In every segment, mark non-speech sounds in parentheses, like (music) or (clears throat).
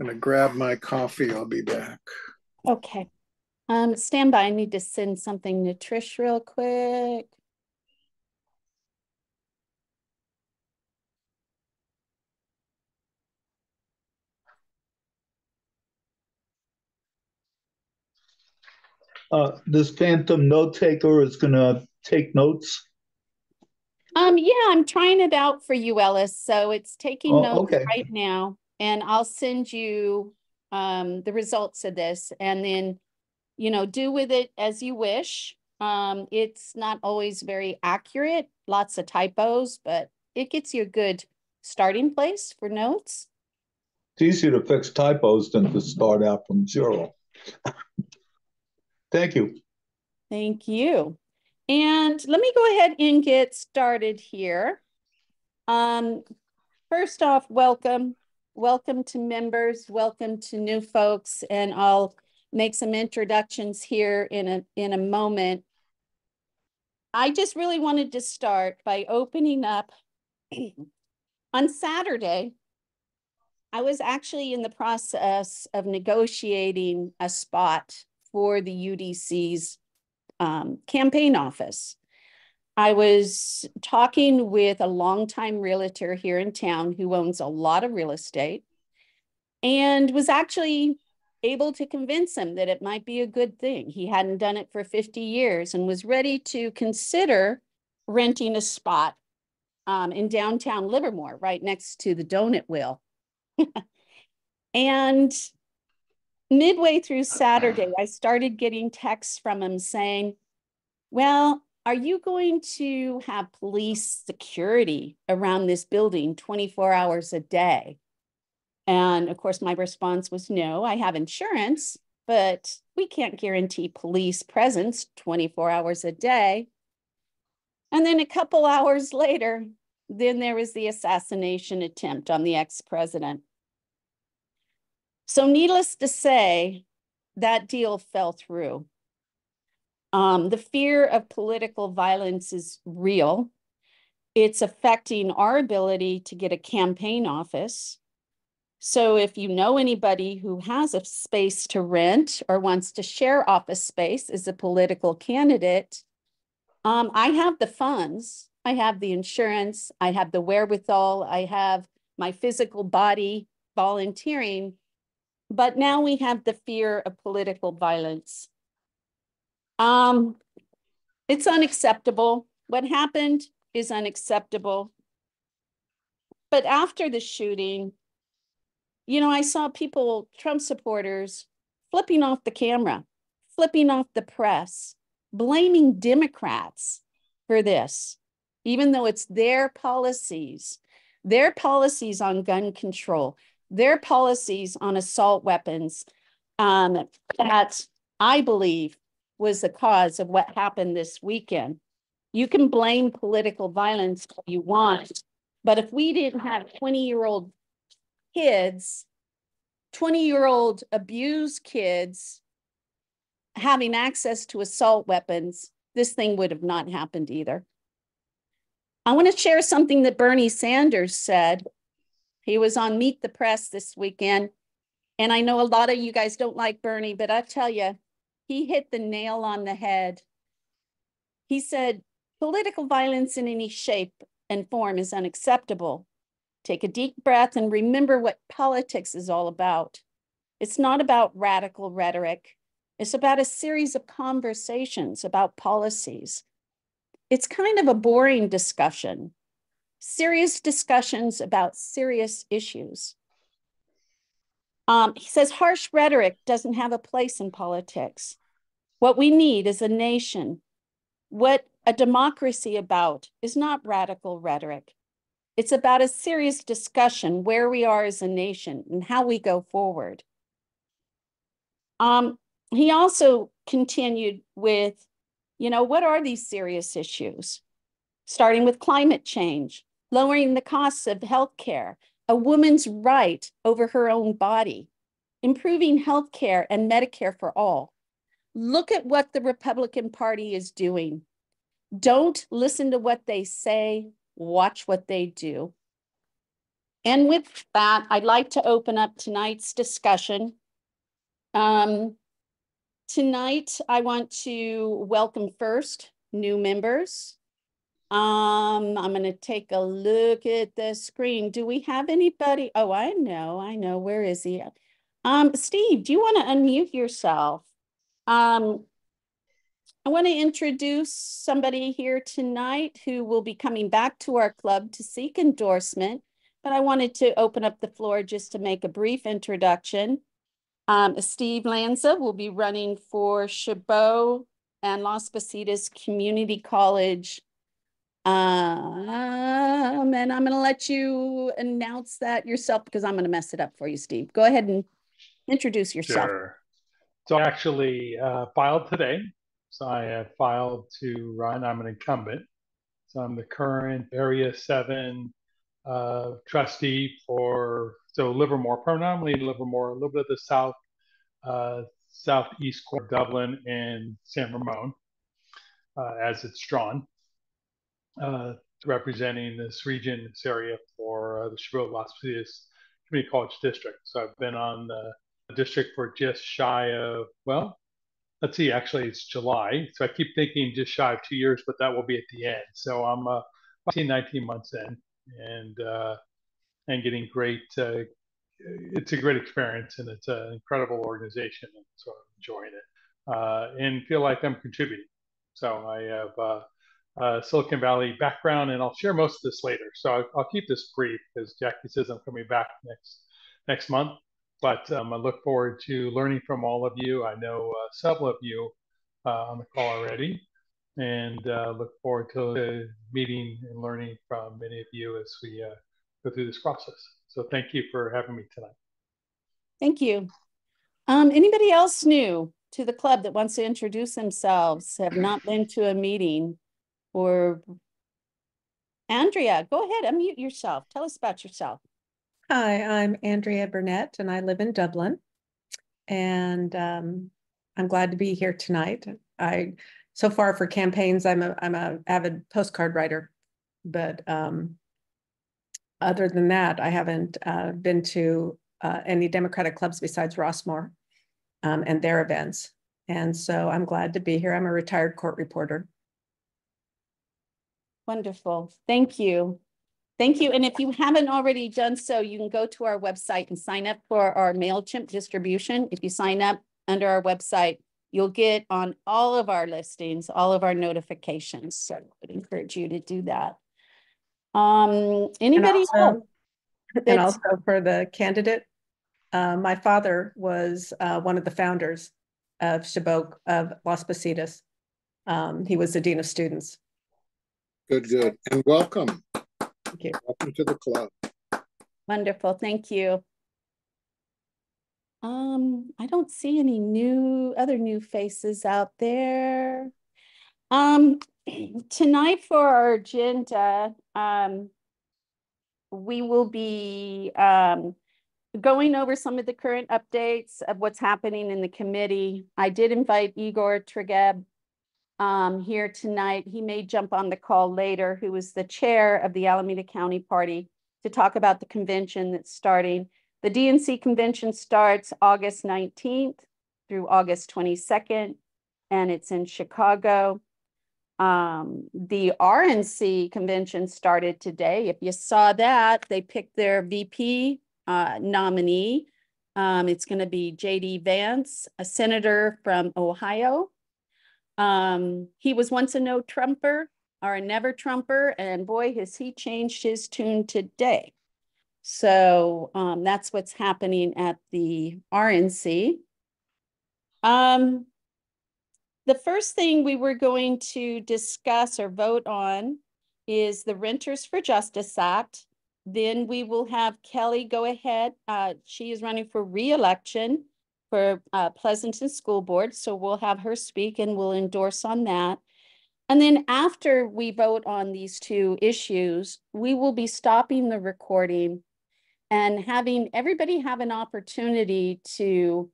gonna grab my coffee. I'll be back. Okay. Um, stand by. I need to send something to Trish real quick. Uh, this phantom note taker is gonna take notes. Um, yeah, I'm trying it out for you, Ellis. So it's taking Oh, notes okay. right now, and I'll send you um the results of this, and then you know, do with it as you wish. Um, it's not always very accurate, lots of typos, but it gets you a good starting place for notes. It's easier to fix typos than to start out from zero. (laughs) Thank you. Thank you. And let me go ahead and get started here. Um, first off, welcome. Welcome to members, welcome to new folks, and I'll make some introductions here in a, in a moment. I just really wanted to start by opening up (clears throat) on Saturday. I was actually in the process of negotiating a spot for the UDC's um, campaign office. I was talking with a longtime realtor here in town who owns a lot of real estate and was actually able to convince him that it might be a good thing. He hadn't done it for 50 years and was ready to consider renting a spot um, in downtown Livermore, right next to the donut wheel. (laughs) and midway through Saturday, I started getting texts from him saying, Well, are you going to have police security around this building 24 hours a day? And of course, my response was no, I have insurance, but we can't guarantee police presence 24 hours a day. And then a couple hours later, then there was the assassination attempt on the ex president. So, needless to say, that deal fell through. Um, the fear of political violence is real. It's affecting our ability to get a campaign office. So if you know anybody who has a space to rent or wants to share office space as a political candidate, um, I have the funds, I have the insurance, I have the wherewithal, I have my physical body volunteering, but now we have the fear of political violence. Um, it's unacceptable. What happened is unacceptable. But after the shooting, you know, I saw people, Trump supporters, flipping off the camera, flipping off the press, blaming Democrats for this, even though it's their policies, their policies on gun control, their policies on assault weapons um, that I believe was the cause of what happened this weekend. You can blame political violence if you want, but if we didn't have 20 year old kids, 20 year old abused kids having access to assault weapons, this thing would have not happened either. I want to share something that Bernie Sanders said. He was on Meet the Press this weekend. And I know a lot of you guys don't like Bernie, but I tell you, he hit the nail on the head. He said, political violence in any shape and form is unacceptable. Take a deep breath and remember what politics is all about. It's not about radical rhetoric. It's about a series of conversations about policies. It's kind of a boring discussion, serious discussions about serious issues. Um, he says harsh rhetoric doesn't have a place in politics. What we need is a nation. What a democracy about is not radical rhetoric. It's about a serious discussion where we are as a nation and how we go forward. Um, he also continued with, you know, what are these serious issues? Starting with climate change, lowering the costs of healthcare, a woman's right over her own body, improving healthcare and Medicare for all. Look at what the Republican Party is doing. Don't listen to what they say, watch what they do. and with that, I'd like to open up tonight's discussion. Um, tonight, I want to welcome first new members. Um, I'm gonna take a look at the screen. Do we have anybody? Oh, I know, I know. Where is he? Um, Steve, do you want to unmute yourself? Um, I want to introduce somebody here tonight who will be coming back to our club to seek endorsement, but I wanted to open up the floor just to make a brief introduction. Um, Steve Lanza will be running for Chabot and Las Positas Community College. Um, and I'm going to let you announce that yourself because I'm going to mess it up for you, Steve. Go ahead and introduce yourself. Sure. So I actually uh, filed today. So I have filed to run. I'm an incumbent. So I'm the current Area 7 uh, trustee for so Livermore, predominantly Livermore, a little bit of the south, uh, southeast corner, of Dublin and San Ramon, uh, as it's drawn, uh, representing this region, this area for uh, the Chabot Las Positas Community College District. So I've been on the district for just shy of well, let's see, actually it's July, so I keep thinking just shy of two years, but that will be at the end. So I'm uh, 18, 19 months in, and uh, and getting great. Uh, it's a great experience, and it's an incredible organization, and so I'm enjoying it, uh, and feel like I'm contributing. So I have uh, Silicon Valley background, and I'll share most of this later. So I'll, I'll keep this brief because Jackie says I'm coming back next next month. But um, I look forward to learning from all of you. I know uh, several of you uh, on the call already, and uh, look forward to meeting and learning from many of you as we uh, go through this process. So thank you for having me tonight. Thank you. Um, anybody else new to the club that wants to introduce themselves, have not been to a meeting or Andrea, go ahead, unmute yourself. Tell us about yourself. Hi, I'm Andrea Burnett and I live in Dublin. And um, I'm glad to be here tonight. I so far for campaigns, I'm a I'm a avid postcard writer, but um, other than that, I haven't uh, been to uh, any Democratic clubs besides Rossmoor um, and their events. And so I'm glad to be here. I'm a retired court reporter. Wonderful. Thank you. Thank you. And if you haven't already done so, you can go to our website and sign up for our MailChimp distribution. If you sign up under our website, you'll get on all of our listings, all of our notifications. So I would encourage you to do that. Um, anybody also- else? And also for the candidate, uh, my father was uh, one of the founders of Chabot of Las Positas. Um, he was the dean of students. Good, good. And welcome. Thank you. Welcome to the club. Wonderful, thank you. Um, I don't see any new, other new faces out there. Um, (clears throat) tonight for our agenda, um, we will be, um, going over some of the current updates of what's happening in the committee. I did invite Igor Tregub um, here tonight. He may jump on the call later, who is the chair of the Alameda County Party to talk about the convention that's starting. The DNC convention starts August 19th through August 22nd, and it's in Chicago. Um, the RNC convention started today. If you saw that, they picked their VP uh, nominee. Um, it's going to be JD Vance, a senator from Ohio. Um, he was once a no Trumper or a never Trumper, and boy, has he changed his tune today. So um, that's what's happening at the RNC. Um, the first thing we were going to discuss or vote on is the Renters for Justice Act. Then we will have Kelly go ahead. Uh, she is running for reelection for uh, Pleasanton School Board. So we'll have her speak and we'll endorse on that. And then after we vote on these two issues, we will be stopping the recording and having everybody have an opportunity to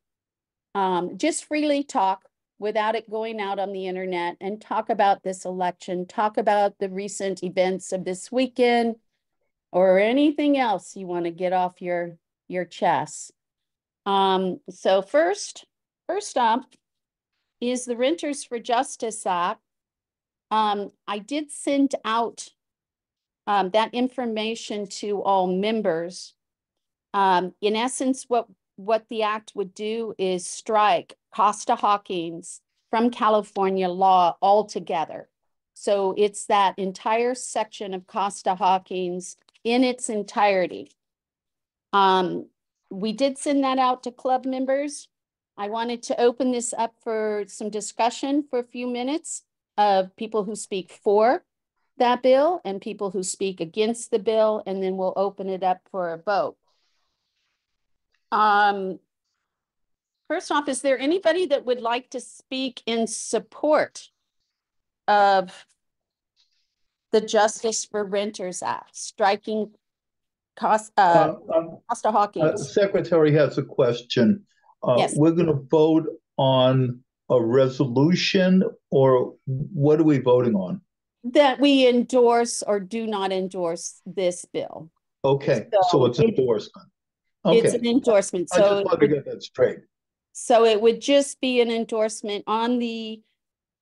um, just freely talk without it going out on the internet and talk about this election, talk about the recent events of this weekend, or anything else you want to get off your, your chest. Um, so first, first up is the Renters for Justice Act. Um, I did send out um, that information to all members. Um, in essence, what, what the act would do is strike Costa Hawkins from California law altogether. So it's that entire section of Costa Hawkins in its entirety. Um, we did send that out to club members. I wanted to open this up for some discussion for a few minutes of people who speak for that bill and people who speak against the bill, and then we'll open it up for a vote. Um, first off, is there anybody that would like to speak in support of the Justice for Renters Act, striking cost, uh, Uh, um, Costa uh, Hawkins? Secretary has a question. Uh, Yes. We're gonna vote on a resolution or what are we voting on? That we endorse or do not endorse this bill. Okay, So so it's it- endorsement. It's an endorsement, I so, just it wanted to would- get that straight. so it would just be an endorsement on the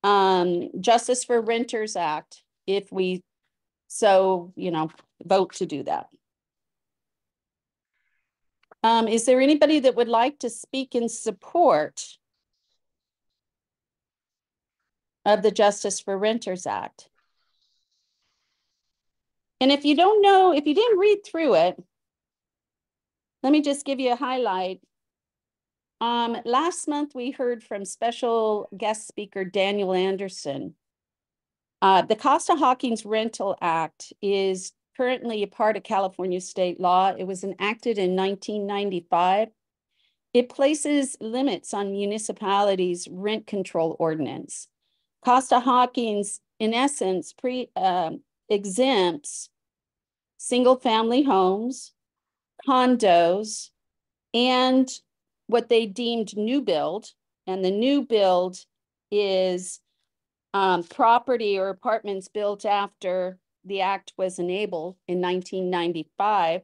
um, Justice for Renters Act if we, so, you know, vote to do that. Um, is there anybody that would like to speak in support of the Justice for Renters Act? And if you don't know, if you didn't read through it, let me just give you a highlight. Um, last month, we heard from special guest speaker Daniel Anderson. Uh, the Costa Hawkins Rental Act is currently a part of California state law. It was enacted in nineteen ninety-five. It places limits on municipalities' rent control ordinance. Costa Hawkins, in essence, pre, um, exempts single-family homes, condos, and what they deemed new build. And the new build is um, property or apartments built after the act was enabled in nineteen ninety-five.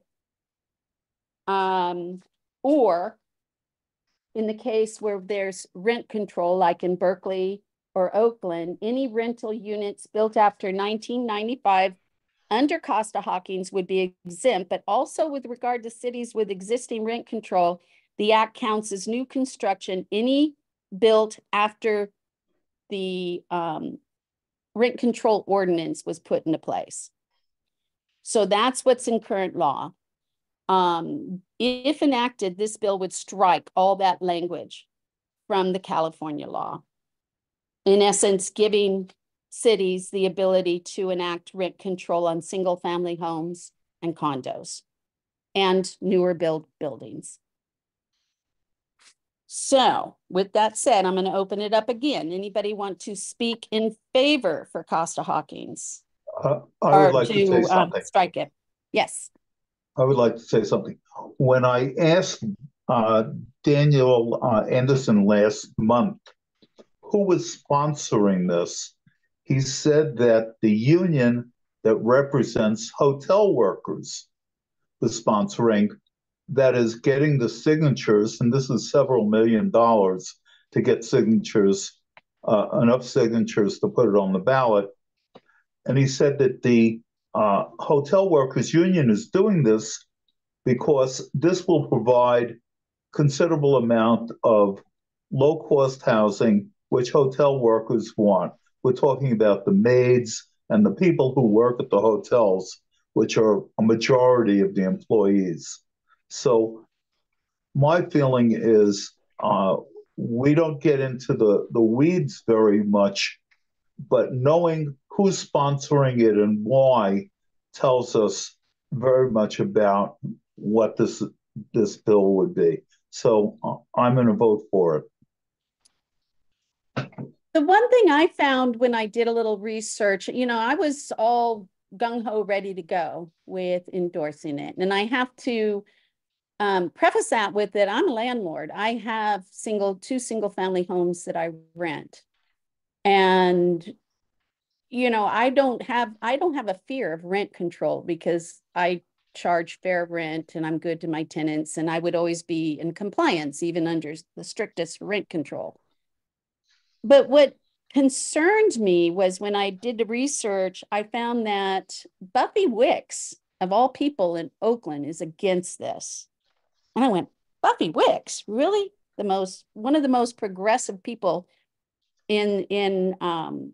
Um, or in the case where there's rent control, like in Berkeley or Oakland, any rental units built after nineteen ninety-five under Costa Hawkins would be exempt, but also with regard to cities with existing rent control, the act counts as new construction, any built after the um rent control ordinance was put into place. So that's what's in current law. Um, if enacted, this bill would strike all that language from the California law. In essence, giving cities the ability to enact rent control on single-family homes and condos and newer build buildings. So with that said, I'm going to open it up again. Anybody want to speak in favor for Costa Hawkins? Uh, I Or would like to say to um, strike it? Yes. I would like to say something. When I asked uh, Daniel uh, Anderson last month who was sponsoring this, he said that the union that represents hotel workers was sponsoring, that is getting the signatures, and this is several million dollars to get signatures, uh, enough signatures to put it on the ballot. And he said that the uh, hotel workers union is doing this because this will provide considerable amount of low cost housing which hotel workers want we're talking about the maids and the people who work at the hotels which are a majority of the employees so my feeling is uh, we don't get into the, the weeds very much but knowing who's sponsoring it and why tells us very much about what this this bill would be. So uh, I'm going to vote for it. The one thing I found when I did a little research, you know, I was all gung ho ready to go with endorsing it. And I have to um, preface that with that I'm a landlord. I have single, two single family homes that I rent. And, you know, I don't have, I don't have a fear of rent control because I charge fair rent and I'm good to my tenants and I would always be in compliance, even under the strictest rent control. But what concerned me was when I did the research, I found that Buffy Wicks, of all people in Oakland, is against this. And I went, Buffy Wicks, really? The most one of the most progressive people in in um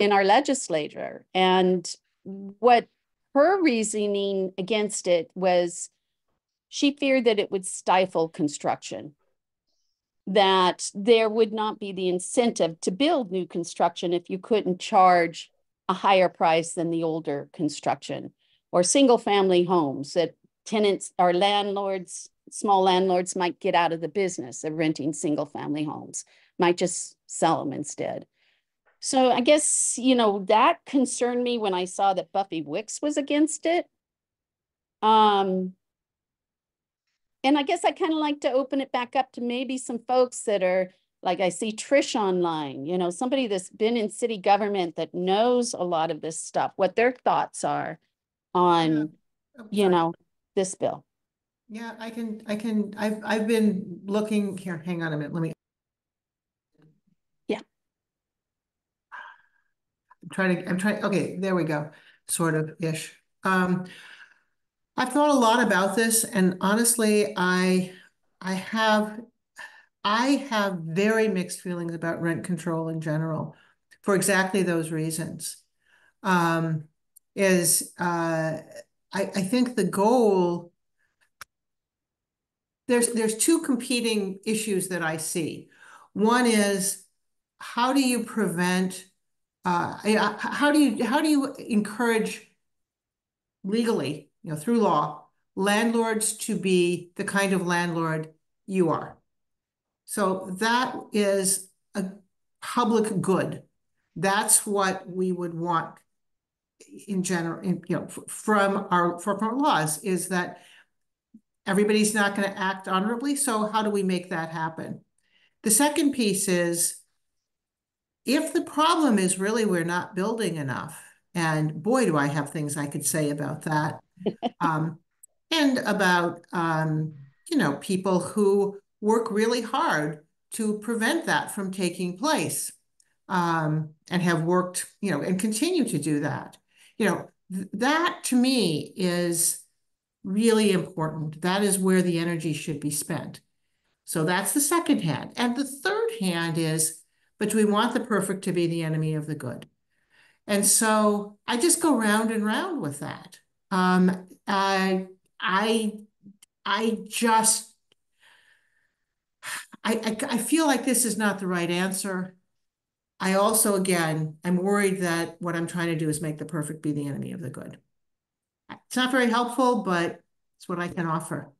in our legislature. And what her reasoning against it was she feared that it would stifle construction that there would not be the incentive to build new construction if you couldn't charge a higher price than the older construction or single family homes that tenants or landlords small landlords might get out of the business of renting single family homes might just sell them instead. So i guess you know that concerned me when i saw that buffy wicks was against it. Um and I guess I kind of like to open it back up to maybe some folks that are like I see Trish online, you know, somebody that's been in city government that knows a lot of this stuff, what their thoughts are on, I'm you know, this bill. Yeah, I can, I can, I've, I've been looking here, hang on a minute, let me. Yeah. I'm trying to, I'm trying, okay, there we go, sort of ish. Um, I've thought a lot about this and honestly, I, I have, I have very mixed feelings about rent control in general for exactly those reasons. Um, is, uh, I, I think the goal there's there's two competing issues that I see. One is how do you prevent uh, how do you how do you encourage legally, you know, through law, landlords to be the kind of landlord you are. So that is a public good. That's what we would want in general, in, you know, from our from our laws is that everybody's not going to act honorably. So how do we make that happen? The second piece is if the problem is really we're not building enough, and boy, do I have things I could say about that, (laughs) um, and about um, you know people who work really hard to prevent that from taking place, um, and have worked you know and continue to do that. You know th- that to me is really important. That is where the energy should be spent. So that's the second hand. And the third hand is, but we want the perfect to be the enemy of the good? And so I just go round and round with that. Um, I, I, I just, I, I, I feel like this is not the right answer. I also, again, I'm worried that what I'm trying to do is make the perfect be the enemy of the good. It's not very helpful, but it's what I can offer.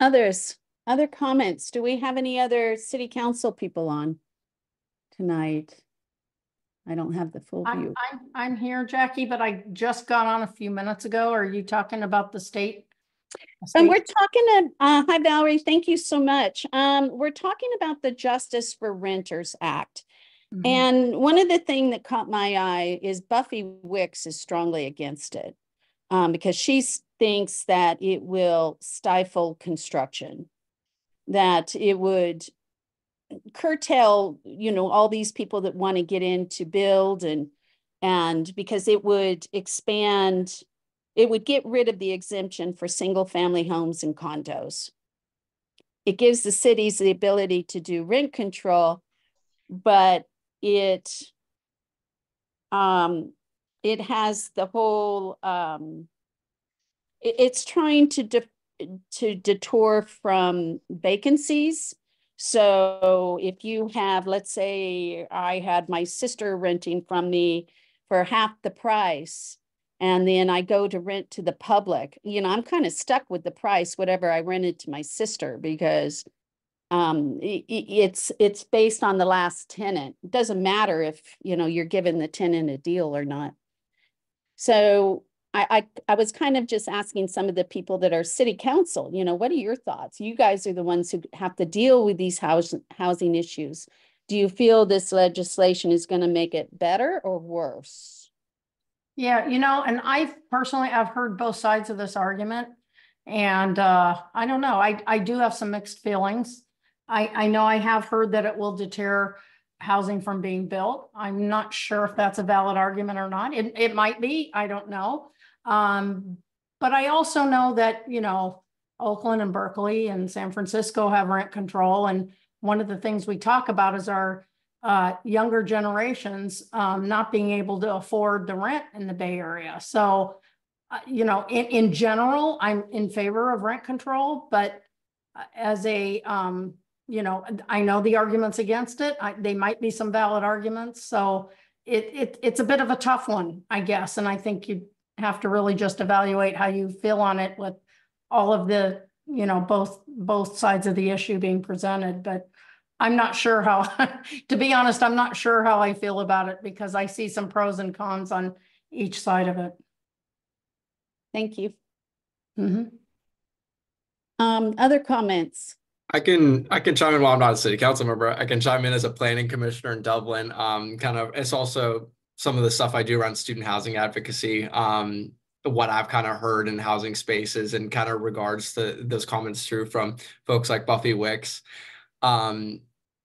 Others, other comments? Do we have any other city council people on tonight? I don't have the full I'm, view. I'm, I'm here, Jackie, but I just got on a few minutes ago. Are you talking about the state? And we're talking, to- uh, hi Valerie, thank you so much. Um, we're talking about the Justice for Renters Act. Mhm. And one of the thing that caught my eye is Buffy Wicks is strongly against it. Um, because she thinks that it will stifle construction. That it would curtail, you know, all these people that want to get in to build and, and because it would expand, it would get rid of the exemption for single family homes and condos. It gives the cities the ability to do rent control, but it um, it has the whole um, it- it's trying to de- to detour from vacancies. So if you have, let's say I had my sister renting from me for half the price. And then I go to rent to the public, you know, I'm kind of stuck with the price, whatever I rented to my sister, because um, i- i- it's, it's based on the last tenant. It Doesn't matter if, you know, you're giving the tenant a deal or not. So I, I, I was kind of just asking some of the people that are city council, you know, what are your thoughts? You guys are the ones who have to deal with these house, housing issues. Do you feel this legislation is gonna make it better or worse? Yeah, you know, and I personally, I've heard both sides of this argument. And uh, I don't know, I, I do have some mixed feelings. I, I know I have heard that it will deter housing from being built. I'm not sure if that's a valid argument or not. It, it might be, I don't know. Um, but I also know that, you know, Oakland and Berkeley and San Francisco have rent control. And one of the things we talk about is our uh, younger generations um, not being able to afford the rent in the Bay Area. So, uh, you know, in, in general, I'm in favor of rent control, but uh, as a, um, you know, I know the arguments against it. I, they might be some valid arguments. So it, it, it's a bit of a tough one, I guess. And I think you have to really just evaluate how you feel on it with all of the, you know, both, both sides of the issue being presented, but I'm not sure how, (laughs) to be honest, I'm not sure how I feel about it because I see some pros and cons on each side of it. Thank you. Mhm. Um, other comments? I can I can chime in while I'm not a city council member. I can chime in as a planning commissioner in Dublin. Um, kind of it's also some of the stuff I do around student housing advocacy. Um, what I've kind of heard in housing spaces and kind of regards to those comments too from folks like Buffy Wicks. Um,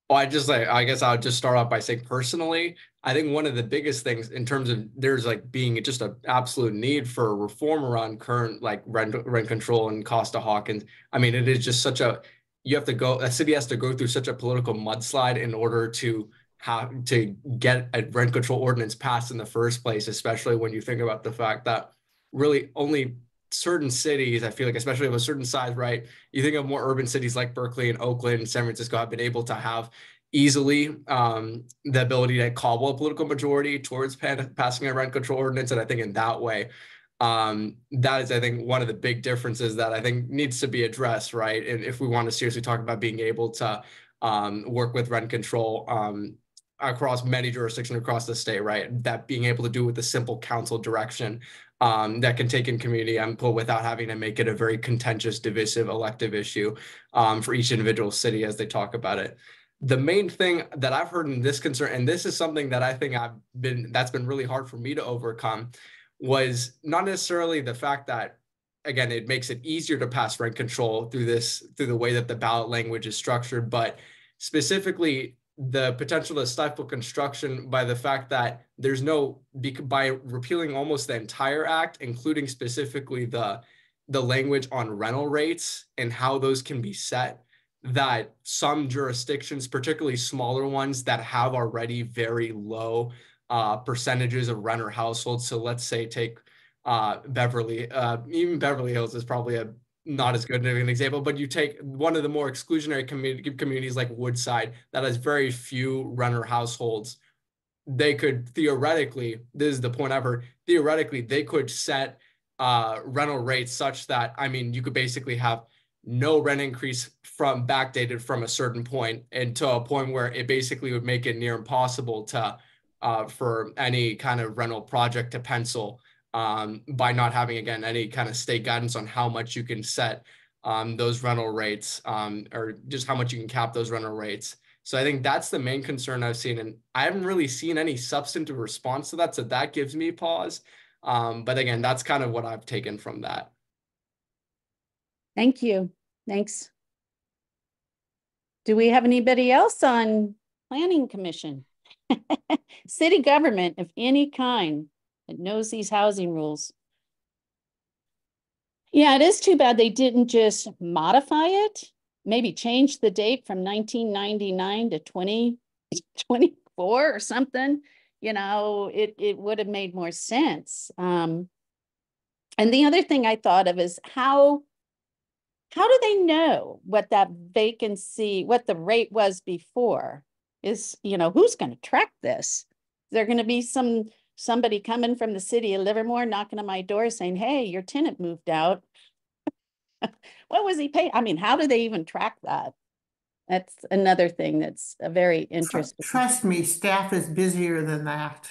well, I just like I guess I would just start off by saying personally, I think one of the biggest things in terms of there's like being just an absolute need for reform around current like rent rent control and Costa Hawkins. I mean, it is just such a you have to go a city has to go through such a political mudslide in order to have to get a rent control ordinance passed in the first place, especially when you think about the fact that really only certain cities, I feel like, especially of a certain size, right? You think of more urban cities like Berkeley and Oakland and San Francisco have been able to have easily um, the ability to cobble a political majority towards passing a rent control ordinance. And I think in that way, um, that is, I think, one of the big differences that I think needs to be addressed, right? And if we want to seriously talk about being able to um, work with rent control um, across many jurisdictions across the state, right? That being able to do with a simple council direction um, that can take in community input without having to make it a very contentious, divisive elective issue um, for each individual city as they talk about it. The main thing that I've heard in this concern, and this is something that I think I've been that's been really hard for me to overcome, was not necessarily the fact that again it makes it easier to pass rent control through this through the way that the ballot language is structured, but specifically the potential to stifle construction by the fact that there's no by repealing almost the entire act, including specifically the the language on rental rates and how those can be set that some jurisdictions, particularly smaller ones that have already very low uh, percentages of renter households. So let's say take uh, Beverly, uh, even Beverly Hills is probably a not as good of an example, but you take one of the more exclusionary communities like Woodside that has very few runner households. They could theoretically, this is the point I've heard, theoretically, they could set uh, rental rates such that, I mean, you could basically have no rent increase from backdated from a certain point and to a point where it basically would make it near impossible to uh, for any kind of rental project to pencil um, by not having again any kind of state guidance on how much you can set um, those rental rates um, or just how much you can cap those rental rates. So I think that's the main concern I've seen, and I haven't really seen any substantive response to that. So that gives me pause. Um, but again, that's kind of what I've taken from that. Thank you. Thanks. Do we have anybody else on planning commission? (laughs) City government of any kind that knows these housing rules. Yeah, it is too bad they didn't just modify it, maybe change the date from 1999 to 2024 (laughs) or something. You know, it, it would have made more sense. Um, and the other thing I thought of is how how do they know what that vacancy, what the rate was before? Is, you know, who's going to track this? Is there going to be some somebody coming from the city of Livermore knocking on my door saying, hey, your tenant moved out. (laughs) what was he paying? I mean, how do they even track that? That's another thing that's a very interesting. Trust me, staff is busier than that.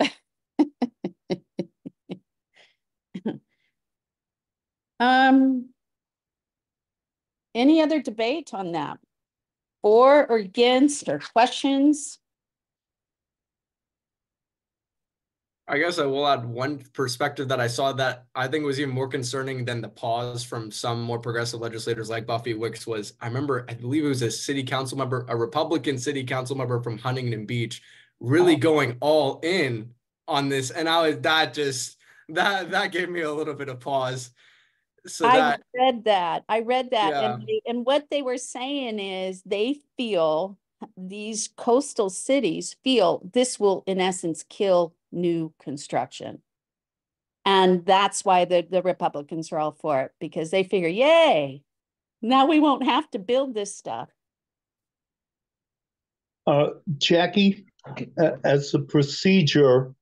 (laughs) um, any other debate on that? For or against or questions? I guess I will add one perspective that I saw that I think was even more concerning than the pause from some more progressive legislators like Buffy Wicks was. I remember, I believe it was a city council member, a Republican city council member from Huntington Beach, really oh. going all in on this, and I was that just that that gave me a little bit of pause. So I that read that. I read that. Yeah. And, they- and what they were saying is they feel these coastal cities feel this will in essence kill new construction. And that's why the, the Republicans are all for it because they figure, yay, now we won't have to build this stuff. Uh, Jackie, as a procedure,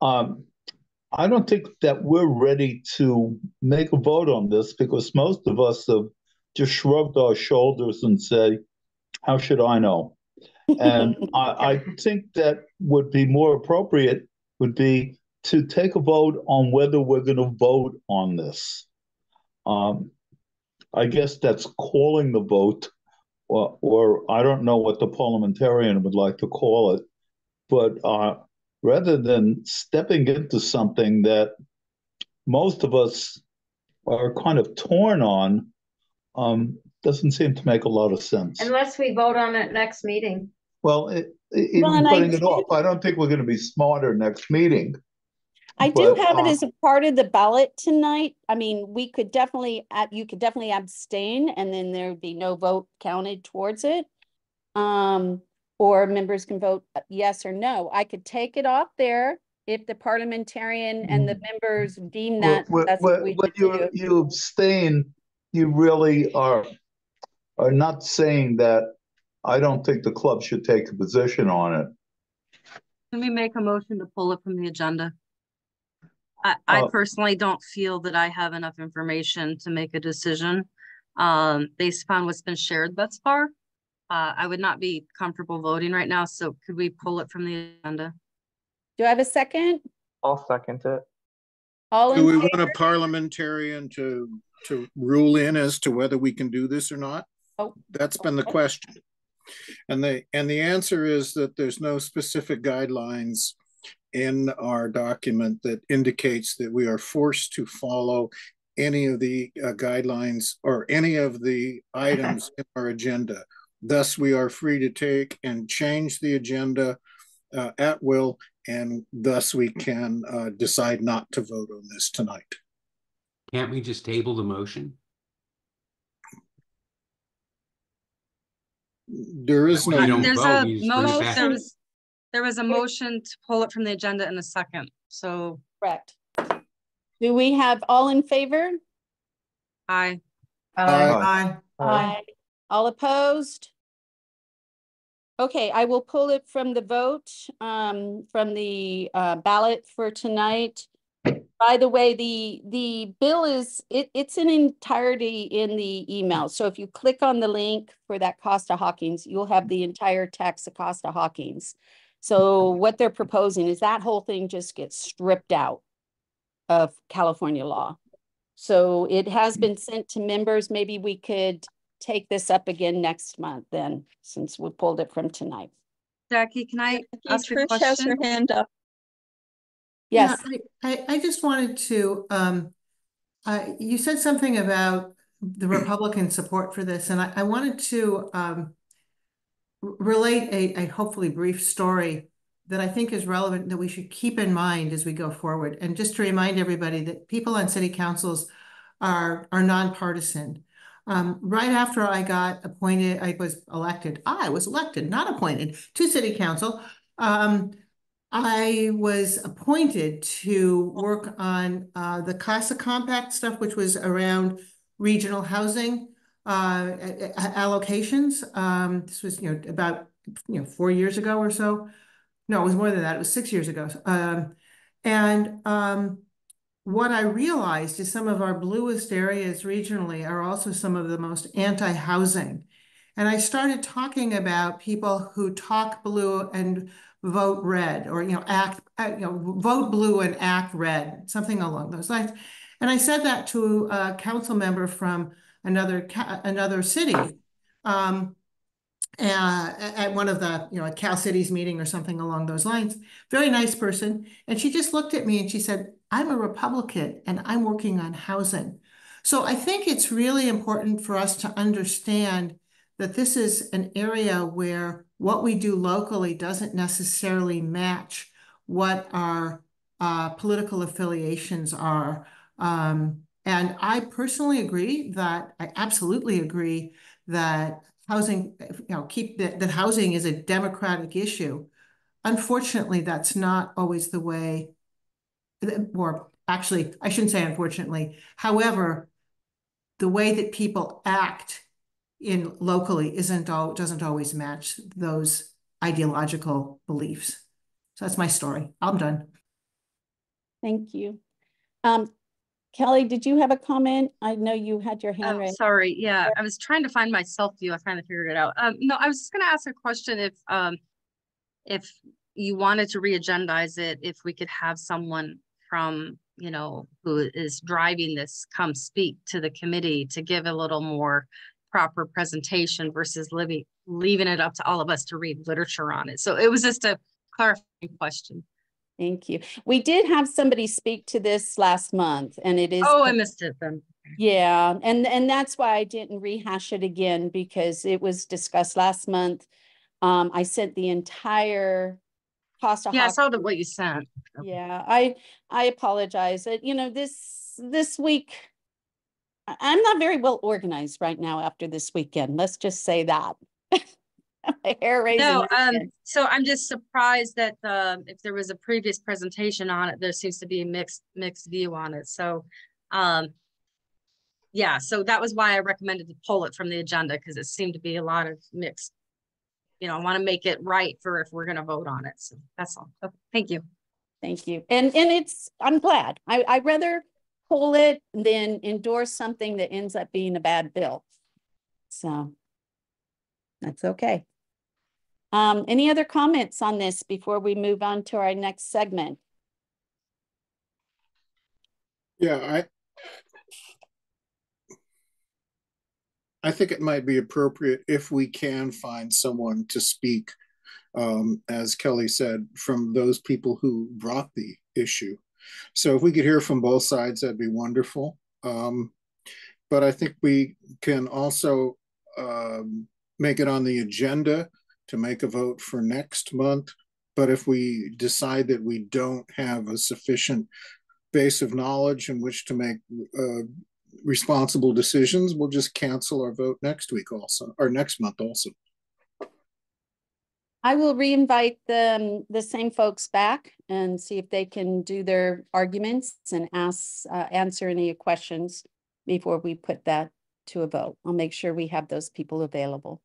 um, I don't think that we're ready to make a vote on this because most of us have just shrugged our shoulders and say, how should I know? (laughs) And I, I think that would be more appropriate would be to take a vote on whether we're going to vote on this. Um, I guess that's calling the vote, or, or I don't know what the parliamentarian would like to call it. But uh, rather than stepping into something that most of us are kind of torn on, um, doesn't seem to make a lot of sense. Unless we vote on it next meeting. Well, it, it, Well, even and I putting it do- off, I don't think we're going to be smarter next meeting. I do But, have it uh, as a part of the ballot tonight. I mean, we could definitely, you could definitely abstain and then there would be no vote counted towards it. Um, or members can vote uh, yes or no. I could take it off there if the parliamentarian and the members deem that when- that's what we should you do. you abstain, you really are are not saying that I don't think the club should take a position on it. Can we make a motion to pull it from the agenda? I, I Uh, personally don't feel that I have enough information to make a decision, um, based upon what's been shared thus far. Uh, I would not be comfortable voting right now, so could we pull it from the agenda? Do I have a second? I'll second it. All Do we in want a parliamentarian to, to rule in as to whether we can do this or not? Oh, That's been the question. And the, and the answer is that there's no specific guidelines in our document that indicates that we are forced to follow any of the uh, guidelines or any of the items (laughs) in our agenda. Thus, we are free to take and change the agenda uh, at will, and thus we can uh, decide not to vote on this tonight. Can't we just table the motion? There is no. don't There's vote, a we just bring it motion, there was, there was a motion to pull it from the agenda in a second, so Correct. Do we have all in favor? I, Uh, Aye. Aye. All opposed? Okay, I will pull it from the vote, um, from the, uh, ballot for tonight. By the way, the, the bill is, it, it's an entirety in the email. So if you click on the link for that Costa Hawkins, you'll have the entire text of Costa Hawkins. So what they're proposing is that whole thing just gets stripped out of California law. So it has been sent to members. Maybe we could take this up again next month then, since we pulled it from tonight. Jackie, can I ask a Trish has her hand up. Yeah, Yes, I, I, I just wanted to, um, uh, you said something about the Republican support for this, and I, I wanted to, um, relate a, a hopefully brief story that I think is relevant that we should keep in mind as we go forward. And just to remind everybody that people on city councils are, are nonpartisan. Um, right after I got appointed, I was elected, I was elected, not appointed, to city council. I was appointed to work on uh, the CASA compact stuff, which was around regional housing uh, allocations. Um, this was, you know, about, you know, four years ago or so. No, it was more than that. It was six years ago. Um, and um, what I realized is some of our bluest areas regionally are also some of the most anti-housing. And I started talking about people who talk blue and vote red, or, you know, act, uh, you know, vote blue and act red, something along those lines. And I said that to a council member from another, another city. Um, uh, at one of the, you know, a Cal Cities meeting or something along those lines. Very nice person. And she just looked at me and she said, I'm a Republican and I'm working on housing. So I think it's really important for us to understand that this is an area where what we do locally doesn't necessarily match what our uh, political affiliations are. Um, and I personally agree that I absolutely agree that housing, you know, keep that, that housing is a democratic issue. Unfortunately, that's not always the way, or actually, I shouldn't say unfortunately. However, the way that people act in locally isn't all doesn't always match those ideological beliefs. So that's my story. I'm done. Thank you. Um, Kelly, did you have a comment? I know you had your hand Oh, raised. sorry, yeah, I was trying to find my self view. I finally figured it out. Um, no, I was just gonna ask a question if, um, if you wanted to re-agendize it, if we could have someone from, you know, who is driving this come speak to the committee to give a little more proper presentation versus living, leaving it up to all of us to read literature on it. So it was just a clarifying question. Thank you. We did have somebody speak to this last month and it is. Oh, I missed it then. Yeah, and and that's why I didn't rehash it again because it was discussed last month. Um, I sent the entire Costa Yeah, I saw the, what you sent. Yeah, I I apologize. That you know this this week I'm not very well organized right now after this weekend. Let's just say that. (laughs) My hair raising. No, um, so I'm just surprised that, um, if there was a previous presentation on it, there seems to be a mixed, mixed view on it, so, um. Yeah, so that was why I recommended to pull it from the agenda, because it seemed to be a lot of mixed. You know, I want to make it right for if we're gonna vote on it, so that's all. Okay, Thank you. Thank you. And, and it's, I'm glad. I, I'd rather pull it than endorse something that ends up being a bad bill. So that's okay. Um, any other comments on this before we move on to our next segment? Yeah, I I think it might be appropriate if we can find someone to speak, um, as Kelly said, from those people who brought the issue. So if we could hear from both sides, that'd be wonderful. Um, but I think we can also um, make it on the agenda to make a vote for next month. But if we decide that we don't have a sufficient base of knowledge in which to make uh, responsible decisions, we'll just cancel our vote next week also, or next month also. I will re-invite the, the same folks back and see if they can do their arguments and ask, uh, answer any questions before we put that to a vote. I'll make sure we have those people available.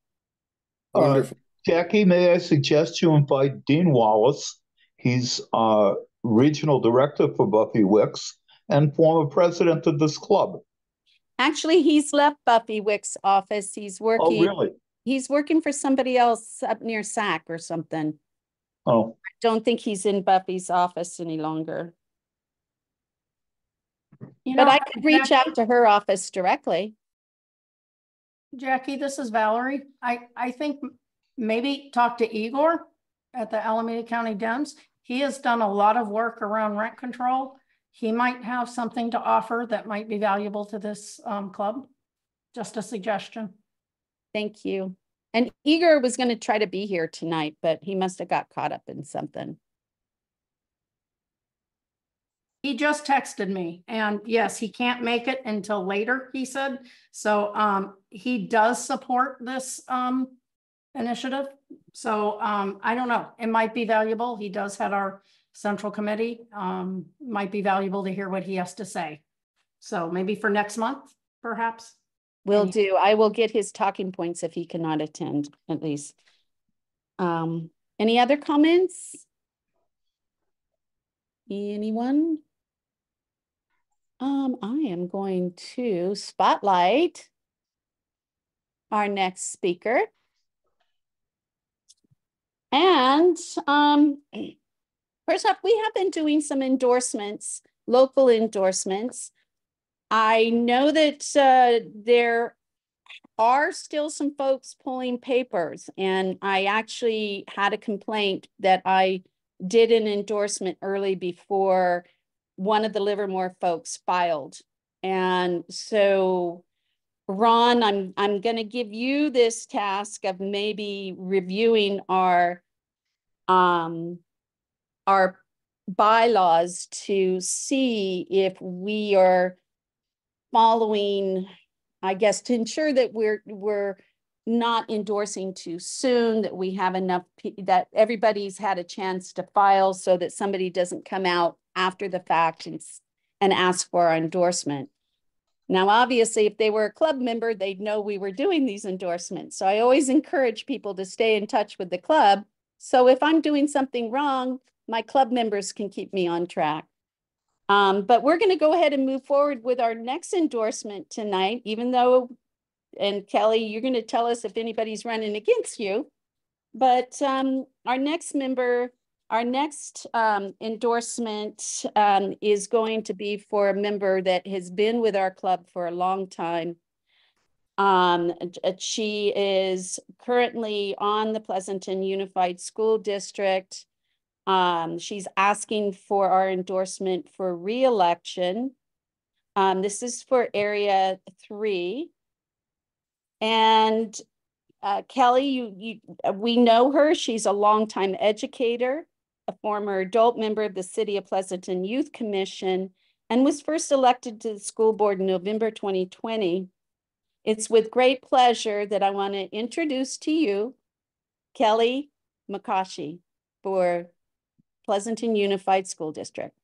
Uh, Wonderful. Jackie, may I suggest you invite Dean Wallace? He's uh, regional director for Buffy Wicks and former president of this club. Actually, he's left Buffy Wicks' office. He's working. Oh, working, really? He's working for somebody else up near SAC or something. Oh, I Don't think he's in Buffy's office any longer. You But know, I could reach Jackie- out to her office directly. Jackie, this is Valerie. I, I think maybe talk to Igor at the Alameda County Dems. He has done a lot of work around rent control. He might have something to offer that might be valuable to this um, club. Just a suggestion. Thank you. And Igor was gonna try to be here tonight, but he must have got caught up in something. He just texted me and yes, he can't make it until later, he said. So um, he does support this um initiative. So um, I don't know, it might be valuable. He does head our central committee. Um, might be valuable to hear what he has to say. So maybe for next month, perhaps. Will do. I will get his talking points if he cannot attend, at least. Um, any other comments? Anyone? Um, I am going to spotlight our next speaker. And, um, (clears throat) first off, we have been doing some endorsements, local endorsements. I know that uh, there are still some folks pulling papers and I actually had a complaint that I did an endorsement early before one of the Livermore folks filed. And so Ron, I'm, I'm going to give you this task of maybe reviewing our, um, our bylaws to see if we are following, I guess, to ensure that we're, we're not endorsing too soon, that we have enough, that everybody's had a chance to file so that somebody doesn't come out after the fact and, and ask for our endorsement. Now, obviously, if they were a club member, they'd know we were doing these endorsements. So I always encourage people to stay in touch with the club. So if I'm doing something wrong, my club members can keep me on track. Um, but we're going to go ahead and move forward with our next endorsement tonight, even though, and Kelly, you're going to tell us if anybody's running against you. But um, our next member, our next um, endorsement um, is going to be for a member that has been with our club for a long time. Um, uh, she is currently on the Pleasanton Unified School District. Um, she's asking for our endorsement for reelection. Um, this is for area three. And uh, Kelly, you, you, uh, we know her. She's a longtime educator, a former adult member of the City of Pleasanton Youth Commission, and was first elected to the school board in November 2020. It's with great pleasure that I want to introduce to you Kelly Mokashi for Pleasanton Unified School District.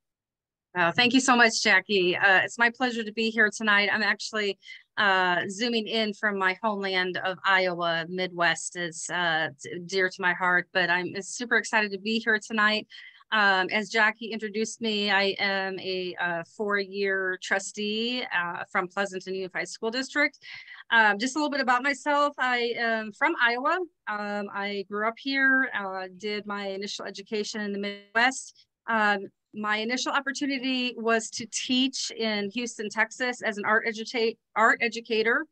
Uh, thank you so much, Jackie. Uh, it's my pleasure to be here tonight. I'm actually uh, zooming in from my homeland of Iowa, Midwest is uh, dear to my heart, but I'm super excited to be here tonight. Um, as Jackie introduced me, I am a, uh four-year trustee uh, from Pleasanton Unified School District. Um, just a little bit about myself. I am from Iowa. Um, I grew up here, uh, did my initial education in the Midwest. Um, my initial opportunity was to teach in Houston, Texas as an art educate art educator,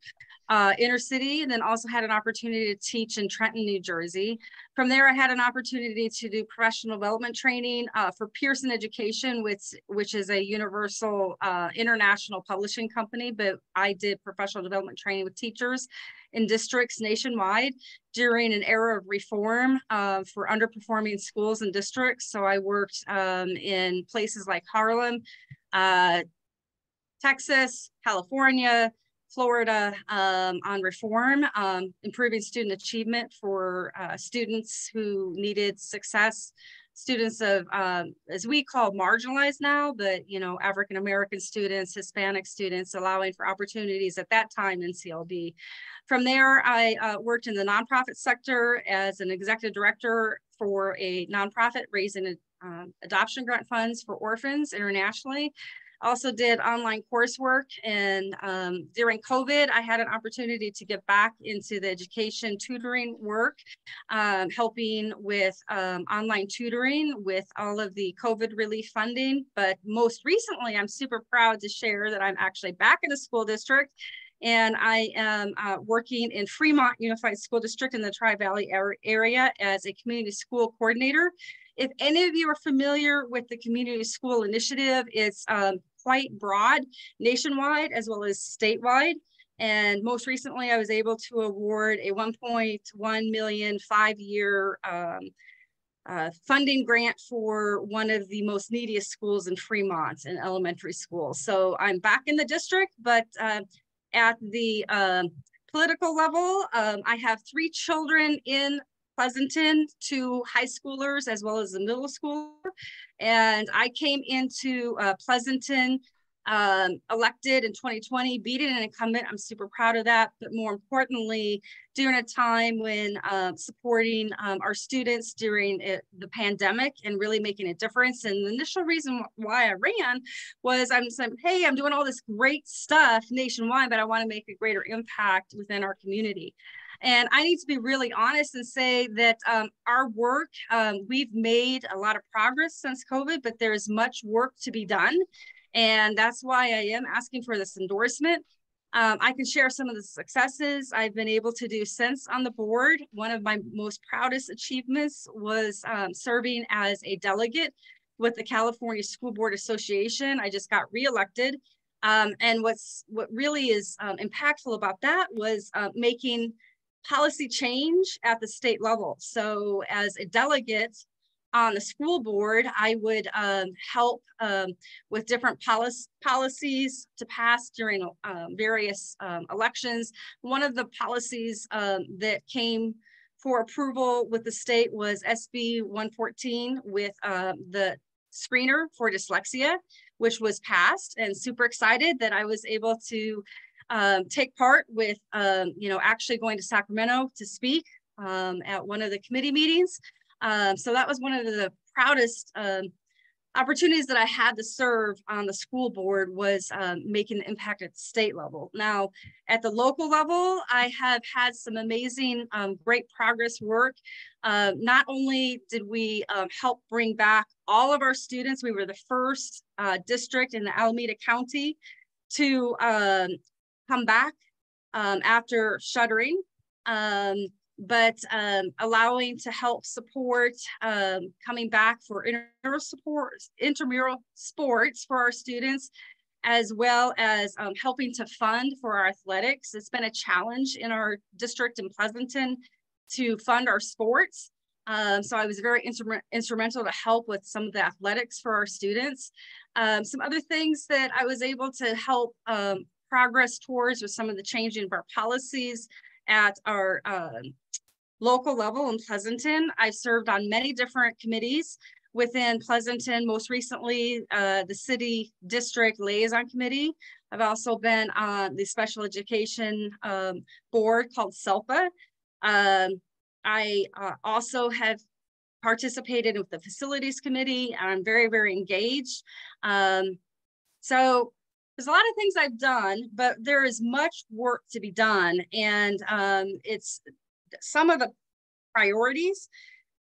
uh, inner city, and then also had an opportunity to teach in Trenton, New Jersey. From there, I had an opportunity to do professional development training uh, for Pearson Education, which, which is a universal uh, international publishing company, but I did professional development training with teachers in districts nationwide during an era of reform uh, for underperforming schools and districts. So I worked um, in places like Harlem, uh, Texas, California, Florida um, on reform, um, improving student achievement for uh, students who needed success, students of, um, as we call marginalized now, but you know, African-American students, Hispanic students, allowing for opportunities at that time in CLD. From there, I uh, worked in the nonprofit sector as an executive director for a nonprofit raising um, adoption grant funds for orphans internationally. Also did online coursework and um, during COVID, I had an opportunity to get back into the education tutoring work, um, helping with um, online tutoring with all of the COVID relief funding. But most recently, I'm super proud to share that I'm actually back in the school district and I am uh, working in Fremont Unified School District in the Tri-Valley area as a community school coordinator. If any of you are familiar with the Community School Initiative, it's um, quite broad nationwide as well as statewide. And most recently, I was able to award a 1.1 million five-year um, uh, funding grant for one of the most neediest schools in Fremont, an elementary school. So I'm back in the district, but uh, at the um, political level, um, I have three children in Pleasanton, to high schoolers as well as the middle school. And I came into uh, Pleasanton um, elected in 2020, beating an incumbent. I'm super proud of that. But more importantly, during a time when uh, supporting um, our students during it, the pandemic and really making a difference. And the initial reason why I ran was I'm saying, hey, I'm doing all this great stuff nationwide, but I want to make a greater impact within our community. And I need to be really honest and say that um, our work, um, we've made a lot of progress since COVID, but there's much work to be done. And that's why I am asking for this endorsement. Um, I can share some of the successes I've been able to do since on the board. One of my most proudest achievements was um, serving as a delegate with the California School Board Association. I just got reelected. Um, and what's what really is um, impactful about that was uh, making policy change at the state level. So as a delegate on the school board, I would um, help um, with different policy, policies to pass during um, various um, elections. One of the policies um, that came for approval with the state was SB 114 with uh, the screener for dyslexia, which was passed and super excited that I was able to um, take part with, um, you know, actually going to Sacramento to speak um, at one of the committee meetings. Um, so that was one of the proudest um, opportunities that I had to serve on the school board was um, making the impact at the state level. Now, at the local level, I have had some amazing, um, great progress work. Uh, not only did we um, help bring back all of our students, we were the first uh, district in the Alameda County to um, come back um, after shuttering. Um, but um, allowing to help support um, coming back for intramural intramural sports for our students, as well as um, helping to fund for our athletics. It's been a challenge in our district in Pleasanton to fund our sports. Um, so I was very instrumental to help with some of the athletics for our students. Um, some other things that I was able to help um, progress towards with some of the changing of our policies at our uh, local level in Pleasanton. I've served on many different committees within Pleasanton, most recently uh, the city district liaison committee. I've also been on the special education um, board called SELPA. Um, I uh, also have participated with the facilities committee I'm very, very engaged. Um, so there's a lot of things I've done, but there is much work to be done. And um, it's some of the priorities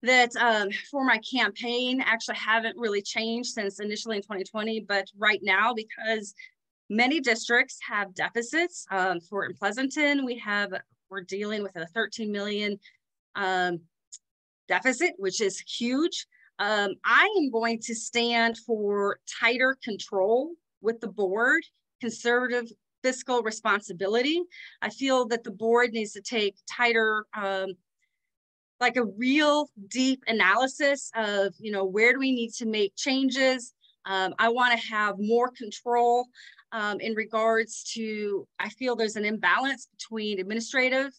that um, for my campaign actually haven't really changed since initially in 2020, but right now, because many districts have deficits um, for in Pleasanton, we have, we're dealing with a 13 million um, deficit, which is huge. Um, I am going to stand for tighter control with the board, conservative fiscal responsibility. I feel that the board needs to take tighter, um, like a real deep analysis of, you know, where do we need to make changes? Um, I want to have more control um, in regards to, I feel there's an imbalance between administrative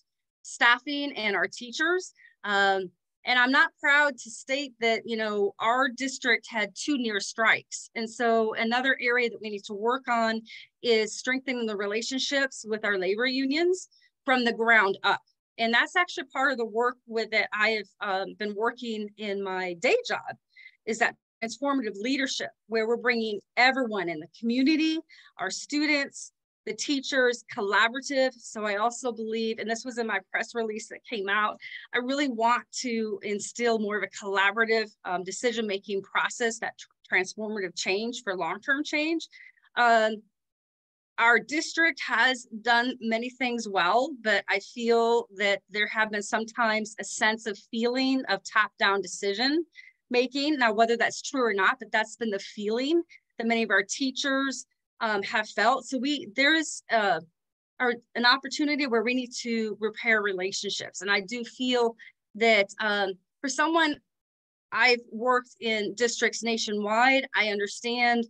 staffing and our teachers. Um, and I'm not proud to state that, you know, our district had two near strikes. And so another area that we need to work on is strengthening the relationships with our labor unions from the ground up. And that's actually part of the work with that I have um, been working in my day job is that transformative leadership where we're bringing everyone in the community, our students, the teachers collaborative. So I also believe, and this was in my press release that came out, I really want to instill more of a collaborative um, decision-making process, that tr transformative change for long-term change. Um, our district has done many things well, but I feel that there have been sometimes a sense of feeling of top-down decision making. Now, whether that's true or not, but that's been the feeling that many of our teachers, um, have felt. So we there is uh, an opportunity where we need to repair relationships, and I do feel that um, for someone, I've worked in districts nationwide. I understand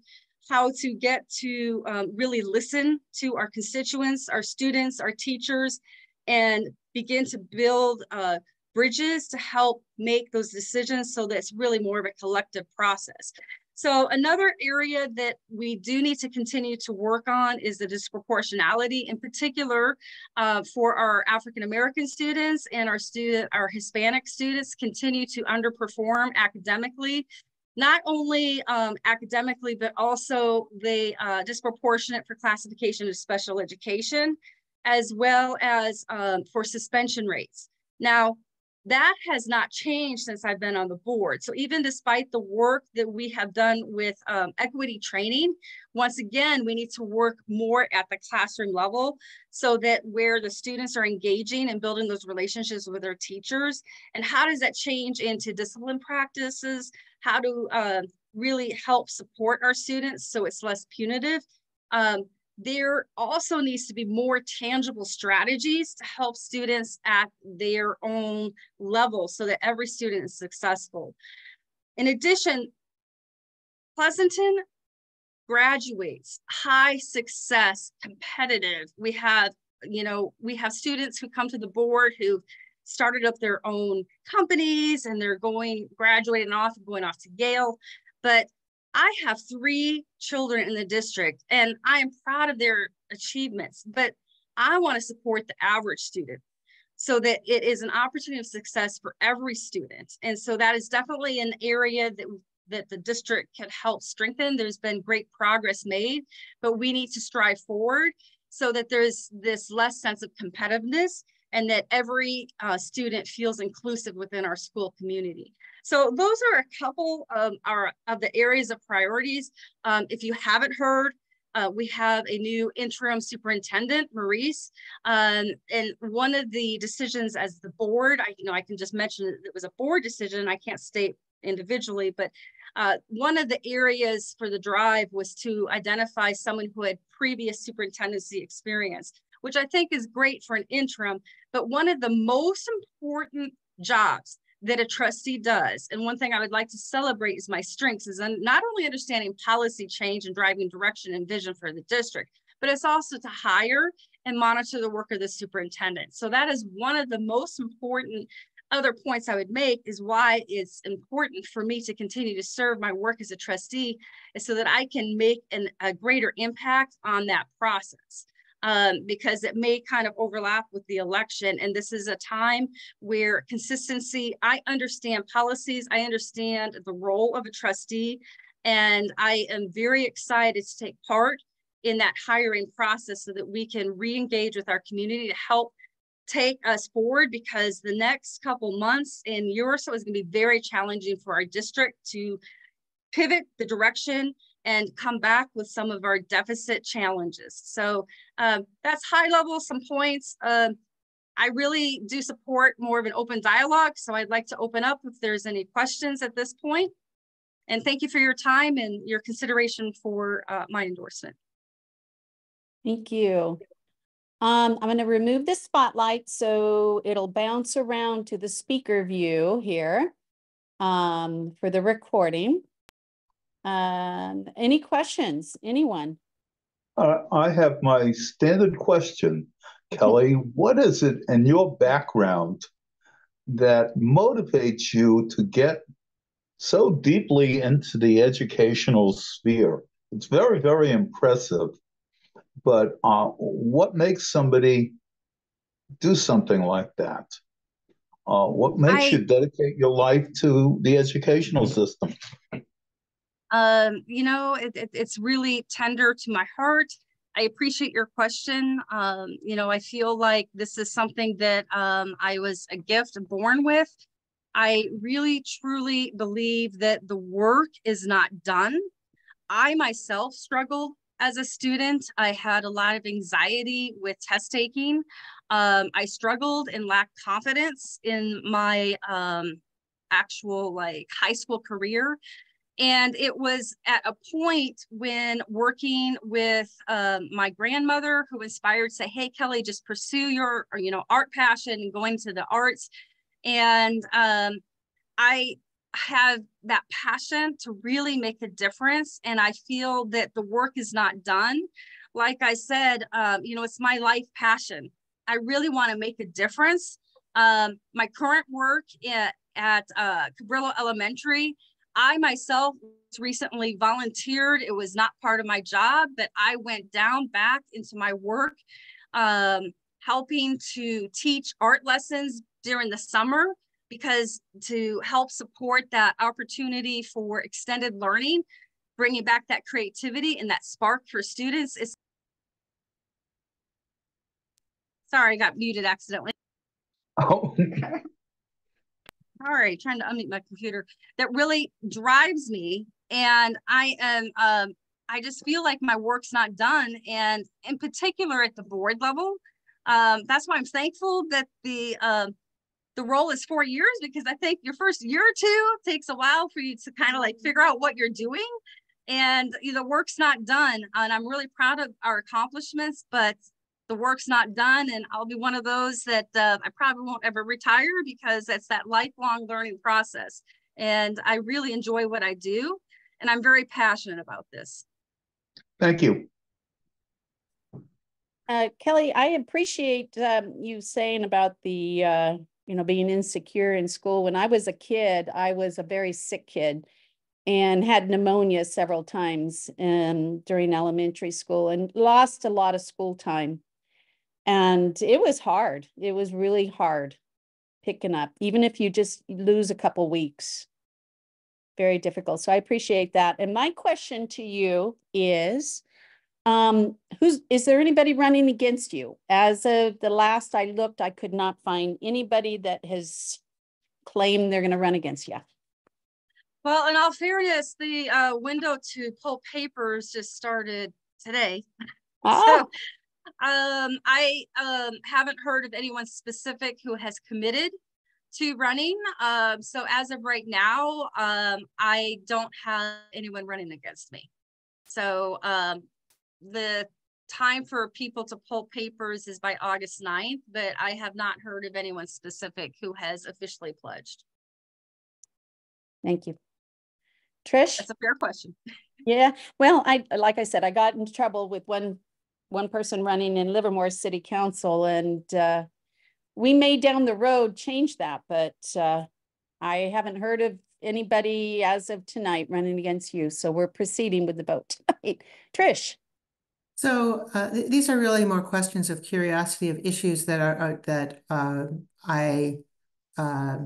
how to get to um, really listen to our constituents, our students, our teachers, and begin to build uh, bridges to help make those decisions so that it's really more of a collective process. So another area that we do need to continue to work on is the disproportionality, in particular uh, for our African American students and our student, our Hispanic students continue to underperform academically not only um, academically, but also they uh, disproportionate for classification of special education, as well as um, for suspension rates. Now, that has not changed since I've been on the board. So even despite the work that we have done with um, equity training, once again, we need to work more at the classroom level so that where the students are engaging and building those relationships with their teachers. And how does that change into discipline practices? How to uh, really help support our students so it's less punitive? Um, there also needs to be more tangible strategies to help students at their own level so that every student is successful. In addition, Pleasanton graduates high success, competitive. We have, you know, we have students who come to the board who started up their own companies and they're going graduating off and going off to Yale. But I have three children in the district and I am proud of their achievements, but I want to support the average student so that it is an opportunity of success for every student. And so that is definitely an area that that the district can help strengthen. There's been great progress made, but we need to strive forward so that there's this less sense of competitiveness and that every uh, student feels inclusive within our school community. So those are a couple of our of the areas of priorities. Um, if you haven't heard, uh, we have a new interim superintendent, Maurice, um, and one of the decisions as the board, I you know I can just mention it was a board decision. I can't state individually, but uh, one of the areas for the drive was to identify someone who had previous superintendency experience, which I think is great for an interim. But one of the most important jobs that a trustee does. And one thing I would like to celebrate is my strengths is not only understanding policy change and driving direction and vision for the district, but it's also to hire and monitor the work of the superintendent. So that is one of the most important other points I would make is why it's important for me to continue to serve my work as a trustee is so that I can make an, a greater impact on that process um, because it may kind of overlap with the election. And this is a time where consistency, I understand policies, I understand the role of a trustee, and I am very excited to take part in that hiring process so that we can re-engage with our community to help take us forward because the next couple months in URSO is going to be very challenging for our district to pivot the direction and come back with some of our deficit challenges. So um, that's high level, some points. Um, I really do support more of an open dialogue. So I'd like to open up if there's any questions at this point. And thank you for your time and your consideration for uh, my endorsement. Thank you. Um, I'm going to remove the spotlight so it'll bounce around to the speaker view here um, for the recording. Um, any questions? Anyone? Uh, I have my standard question, Kelly. what is it in your background that motivates you to get so deeply into the educational sphere? It's very, very impressive. But uh, what makes somebody do something like that? Uh, what makes I, you dedicate your life to the educational system? Um, you know, it, it, it's really tender to my heart. I appreciate your question. Um, you know, I feel like this is something that um, I was a gift born with. I really truly believe that the work is not done. I myself struggled as a student. I had a lot of anxiety with test taking. Um, I struggled and lacked confidence in my um, actual like high school career and it was at a point when working with um, my grandmother who inspired say, hey, Kelly, just pursue your, or, you know, art passion and going to the arts. And um, I have that passion to really make a difference. And I feel that the work is not done. Like I said, um, you know, it's my life passion. I really want to make a difference. Um, my current work at, at uh, Cabrillo Elementary I myself recently volunteered. It was not part of my job, but I went down back into my work, um, helping to teach art lessons during the summer because to help support that opportunity for extended learning, bringing back that creativity and that spark for students is. Sorry, I got muted accidentally. (laughs) Oh. Sorry, trying to unmute my computer, that really drives me. And I am, um, I just feel like my work's not done. And in particular at the board level, um, that's why I'm thankful that the, um, the role is four years because I think your first year or two takes a while for you to kind of like figure out what you're doing. And the work's not done. And I'm really proud of our accomplishments, but the work's not done. And I'll be one of those that uh, I probably won't ever retire because it's that lifelong learning process. And I really enjoy what I do. And I'm very passionate about this. Thank you. Uh, Kelly, I appreciate um, you saying about the, uh, you know, being insecure in school. When I was a kid, I was a very sick kid and had pneumonia several times um, during elementary school and lost a lot of school time. And it was hard. It was really hard picking up, even if you just lose a couple weeks. Very difficult. So I appreciate that. And my question to you is, um, who's is there anybody running against you? As of the last I looked, I could not find anybody that has claimed they're going to run against you. Well, in all fairness, the uh, window to pull papers just started today. Ah. (laughs) So um, I um, haven't heard of anyone specific who has committed to running. Um, so as of right now, um, I don't have anyone running against me. So um, the time for people to pull papers is by August 9th, but I have not heard of anyone specific who has officially pledged. Thank you. Trish? That's a fair question. Yeah, well, I, like I said, I got into trouble with one, one person running in Livermore City Council and uh, we may down the road change that, but uh, I haven't heard of anybody as of tonight running against you. So we're proceeding with the vote tonight. (laughs) Trish? So uh, th these are really more questions of curiosity of issues that are, are that uh, I uh,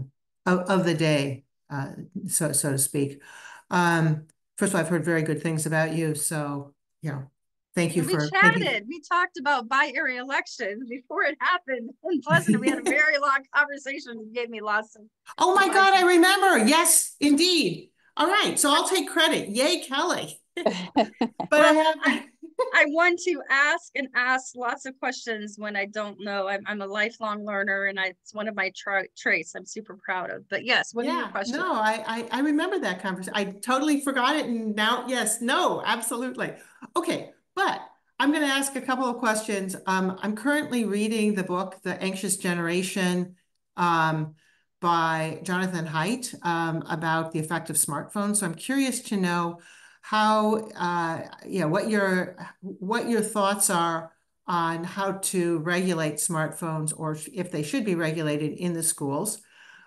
of, of the day, uh, so so to speak. Um, first of all, I've heard very good things about you, so you know, thank you we for chatted. taking- We talked about by area elections before it happened (laughs) in Pleasant. We had a (laughs) very long conversation. You gave me lots of. Oh my God, I remember. Yes, indeed. All right, so I'll take credit. Yay, Kelly. (laughs) But I have. I want to ask and ask lots of questions when I don't know. I'm, I'm a lifelong learner and I, it's one of my tra traits I'm super proud of. But yes, what are your Yeah, questions? no, I, I, I remember that conversation. I totally forgot it and now, yes, no, absolutely. Okay, but I'm gonna ask a couple of questions. Um, I'm currently reading the book, The Anxious Generation, um, by Jonathan Haidt, um, about the effect of smartphones. So I'm curious to know how, uh, what your, what your thoughts are on how to regulate smartphones or if they should be regulated in the schools.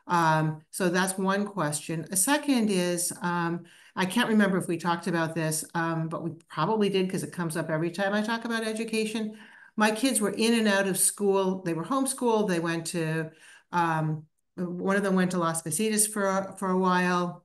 Um, so that's one question. A second is, um, I can't remember if we talked about this, um, but we probably did because it comes up every time I talk about education. My kids were in and out of school. They were homeschooled. They went to, um, one of them went to Las Positas for, for a while.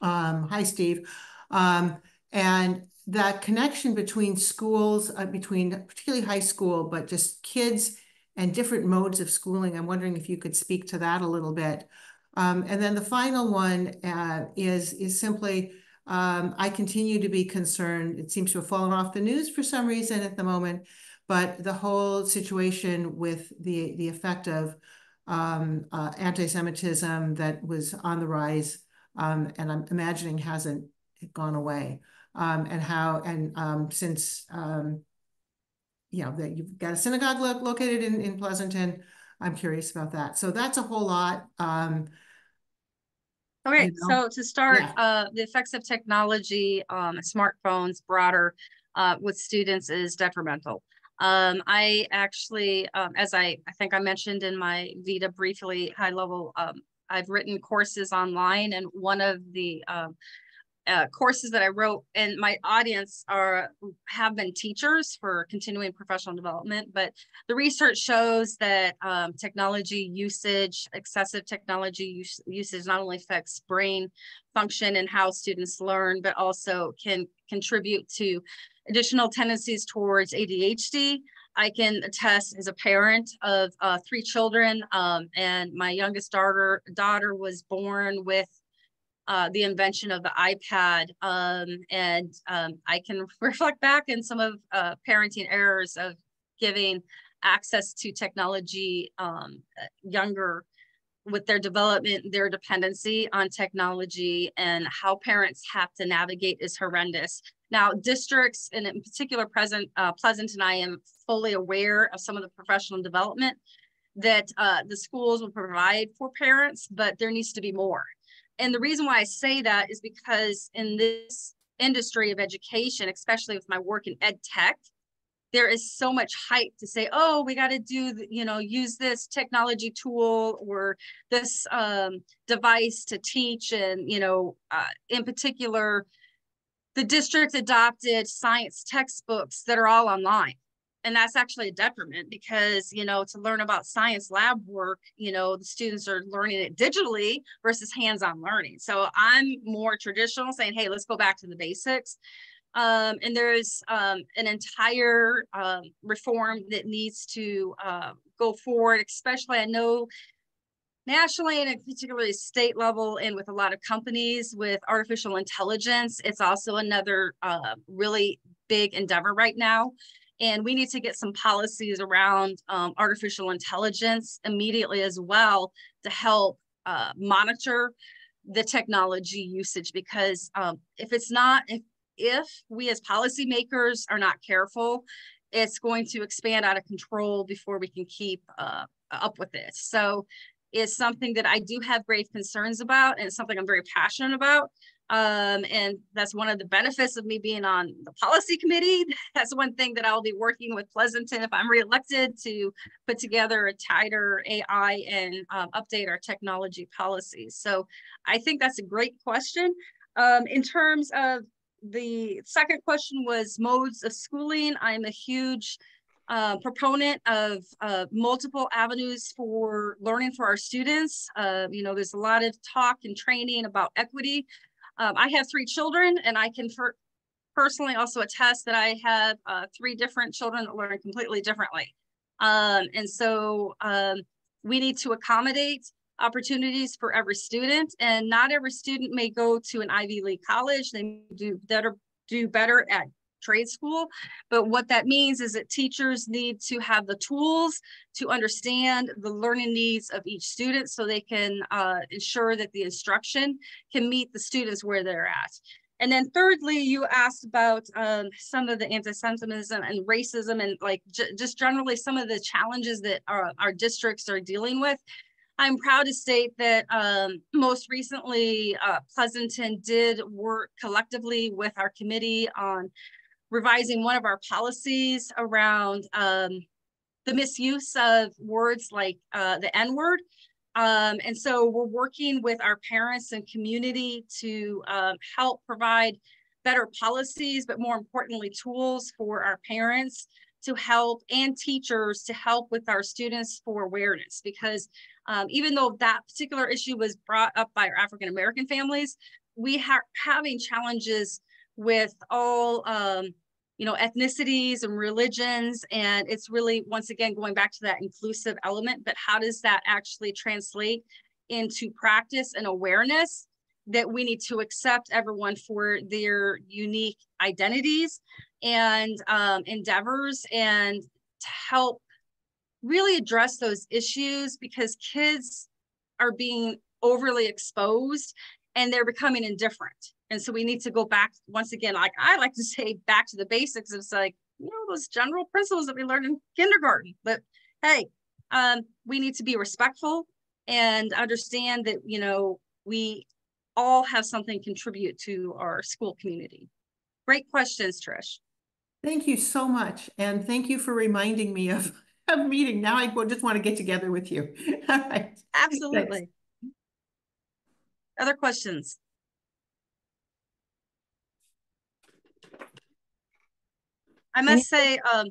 Um, hi, Steve. Um, and that connection between schools, uh, between particularly high school, but just kids and different modes of schooling. I'm wondering if you could speak to that a little bit. Um, and then the final one uh, is, is simply, um, I continue to be concerned. It seems to have fallen off the news for some reason at the moment, but the whole situation with the, the effect of um, uh, anti-Semitism that was on the rise, and I'm imagining hasn't gone away. And how, and since, you know, that you've got a synagogue lo located in, in Pleasanton, I'm curious about that. So that's a whole lot. Okay, you know? so to start, Yeah. uh, the effects of technology, um, smartphones broader, uh, with students is detrimental. Um, I actually, um, as I, I think I mentioned in my Vita briefly, high level, um, I've written courses online and one of the, um, uh, courses that I wrote and my audience are have been teachers for continuing professional development, but the research shows that um, technology usage, excessive technology use, usage not only affects brain function and how students learn, but also can contribute to additional tendencies towards ADHD, I can attest as a parent of uh, three children, um, and my youngest daughter daughter was born with uh, the invention of the iPad, um, and um, I can (laughs) reflect back in some of uh, parenting errors of giving access to technology um, younger with their development, their dependency on technology and how parents have to navigate is horrendous. Now, districts, and in particular, present, uh, Pleasant and I am fully aware of some of the professional development that uh, the schools will provide for parents, but there needs to be more. And the reason why I say that is because in this industry of education, especially with my work in ed tech, there is so much hype to say, oh, we got to do, you know, use this technology tool or this um, device to teach. And, you know, uh, in particular, the district adopted science textbooks that are all online and that's actually a detriment because you know to learn about science lab work you know the students are learning it digitally versus hands-on learning. So i'm more traditional saying hey let's go back to the basics. Um, and there's um, an entire um, reform that needs to uh, go forward especially i know nationally and particularly state level and with a lot of companies with artificial intelligence it's also another uh, really big endeavor right now and we need to get some policies around um, artificial intelligence immediately as well to help uh, monitor the technology usage because um, if it's not if if we as policymakers are not careful it's going to expand out of control before we can keep uh, up with it so is something that I do have grave concerns about and something I'm very passionate about. Um, and that's one of the benefits of me being on the policy committee. (laughs) That's one thing that I'll be working with Pleasanton if I'm reelected to put together a tighter AI and um, update our technology policies. So I think that's a great question. Um, in terms of the second question was modes of schooling. I'm a huge uh, proponent of uh, multiple avenues for learning for our students. Uh, you know, there's a lot of talk and training about equity. Um, I have three children and I can personally also attest that I have uh, three different children that learn completely differently. Um, and so um, we need to accommodate opportunities for every student and not every student may go to an Ivy League college. They do better, do better at trade school. But what that means is that teachers need to have the tools to understand the learning needs of each student so they can uh, ensure that the instruction can meet the students where they're at. And then thirdly, you asked about um, some of the anti-Semitism and racism and like just generally some of the challenges that our, our districts are dealing with. I'm proud to state that um, most recently, uh, Pleasanton did work collectively with our committee on revising one of our policies around um, the misuse of words like uh, the N word. Um, and so we're working with our parents and community to um, help provide better policies, but more importantly, tools for our parents to help and teachers to help with our students for awareness. Because um, even though that particular issue was brought up by our African American families, we are having challenges with all um, you know, ethnicities and religions. And it's really, once again, going back to that inclusive element, but how does that actually translate into practice and awareness that we need to accept everyone for their unique identities and um, endeavors and to help really address those issues because kids are being overly exposed and they're becoming indifferent and so we need to go back once again, like I like to say, back to the basics. It's like, you know, those general principles that we learned in kindergarten. But hey, um, we need to be respectful and understand that, you know, we all have something contribute to our school community. Great questions, Trish. Thank you so much. And thank you for reminding me of (laughs) a meeting. Now I just want to get together with you. (laughs) All right. Absolutely. Thanks. Other questions? I must say, um,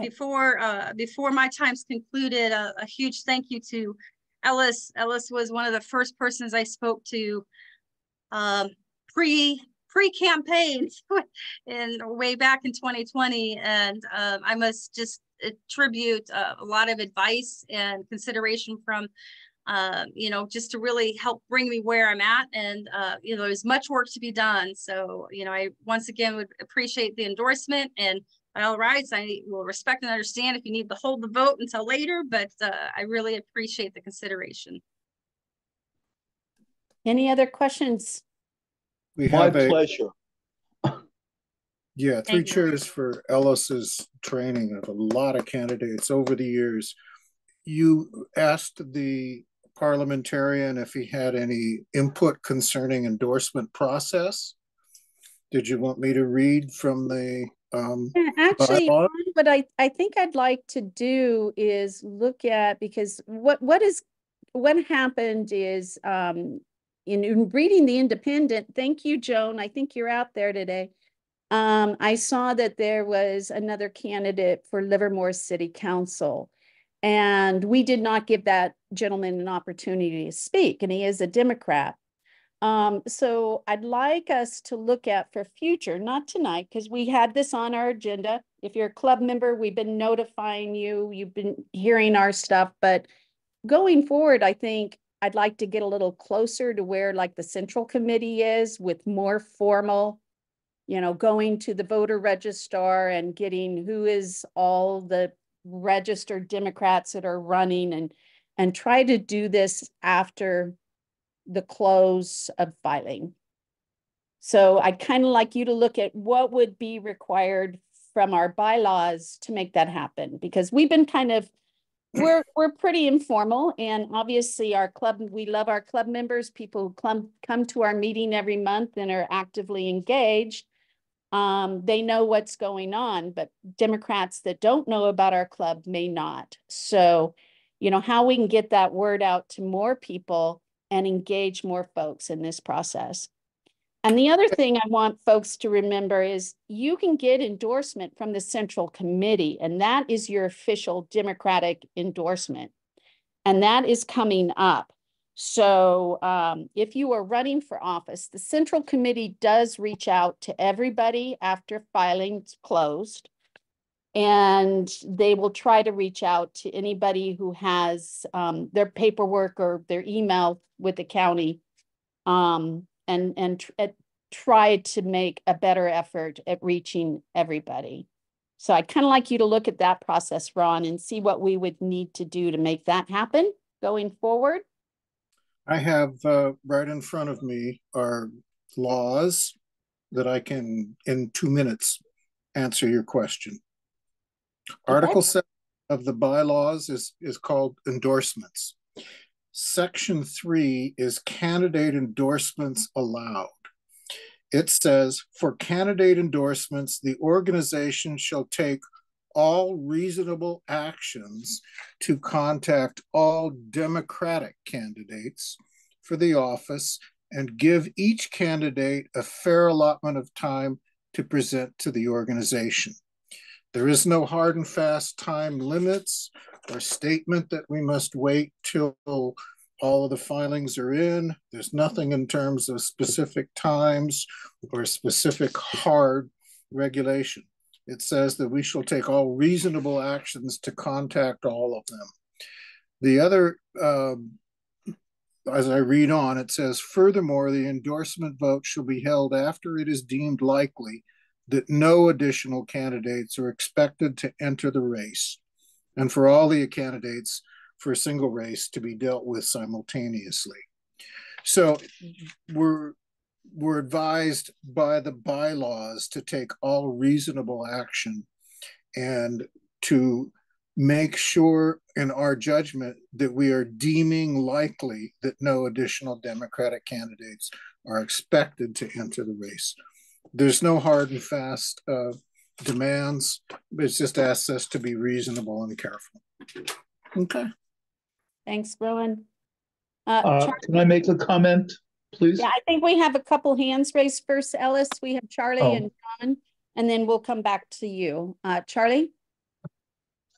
before uh, before my time's concluded, uh, a huge thank you to Ellis. Ellis was one of the first persons I spoke to um, pre pre campaign (laughs) in way back in 2020, and um, I must just attribute uh, a lot of advice and consideration from uh, you know, just to really help bring me where I'm at. And, uh, you know, there's much work to be done. So, you know, I once again would appreciate the endorsement and by all rights, I will respect and understand if you need to hold the vote until later, but uh, I really appreciate the consideration. Any other questions? We My have a, pleasure. yeah, three Thank you. for Ellis's training of a lot of candidates over the years. You asked the parliamentarian if he had any input concerning endorsement process. Did you want me to read from the, um, Yeah, Actually, what I, I think I'd like to do is look at, because what, what is, what happened is, um, in, in reading the Independent, thank you, Joan, I think you're out there today. Um, I saw that there was another candidate for Livermore City Council. And we did not give that gentleman an opportunity to speak, and he is a Democrat. Um, so I'd like us to look at for future, not tonight, because we had this on our agenda. If you're a club member, we've been notifying you, you've been hearing our stuff, but going forward, I think I'd like to get a little closer to where like the central committee is with more formal, you know, going to the voter registrar and getting who is all the registered Democrats that are running and, and try to do this after the close of filing. So I'd kind of like you to look at what would be required from our bylaws to make that happen, because we've been kind of, (clears throat) we're, we're pretty informal and obviously our club, we love our club members, people who come, come to our meeting every month and are actively engaged. Um, they know what's going on, but Democrats that don't know about our club may not. So, you know, how we can get that word out to more people and engage more folks in this process. And the other thing I want folks to remember is you can get endorsement from the central committee, and that is your official Democratic endorsement. And that is coming up. So um, if you are running for office, the central committee does reach out to everybody after filing's closed. And they will try to reach out to anybody who has um, their paperwork or their email with the county. Um, and, and tr- try to make a better effort at reaching everybody. So I'd kind of like you to look at that process, Ron, and see what we would need to do to make that happen going forward. I have, uh, right in front of me are laws that I can, in two minutes, answer your question. Article seven of the bylaws is, is called endorsements. Section three is candidate endorsements allowed. It says, for candidate endorsements, the organization shall take all reasonable actions to contact all Democratic candidates for the office and give each candidate a fair allotment of time to present to the organization. There is no hard and fast time limits or statement that we must wait till all of the filings are in. There's nothing in terms of specific times or specific hard regulation. It says that we shall take all reasonable actions to contact all of them. The other, um, as I read on, it says, furthermore, the endorsement vote shall be held after it is deemed likely that no additional candidates are expected to enter the race, and for all the candidates for a single race to be dealt with simultaneously. So we're we're advised by the bylaws to take all reasonable action and to make sure in our judgment that we are deeming likely that no additional Democratic candidates are expected to enter the race. There's no hard and fast uh, demands. It just asks us to be reasonable and careful. Okay. Thanks, Rowan. Uh, Uh, can I make a comment, please? yeah, I think we have a couple hands raised first, Ellis. We have Charlie Oh. and John, and then we'll come back to you. Uh, Charlie?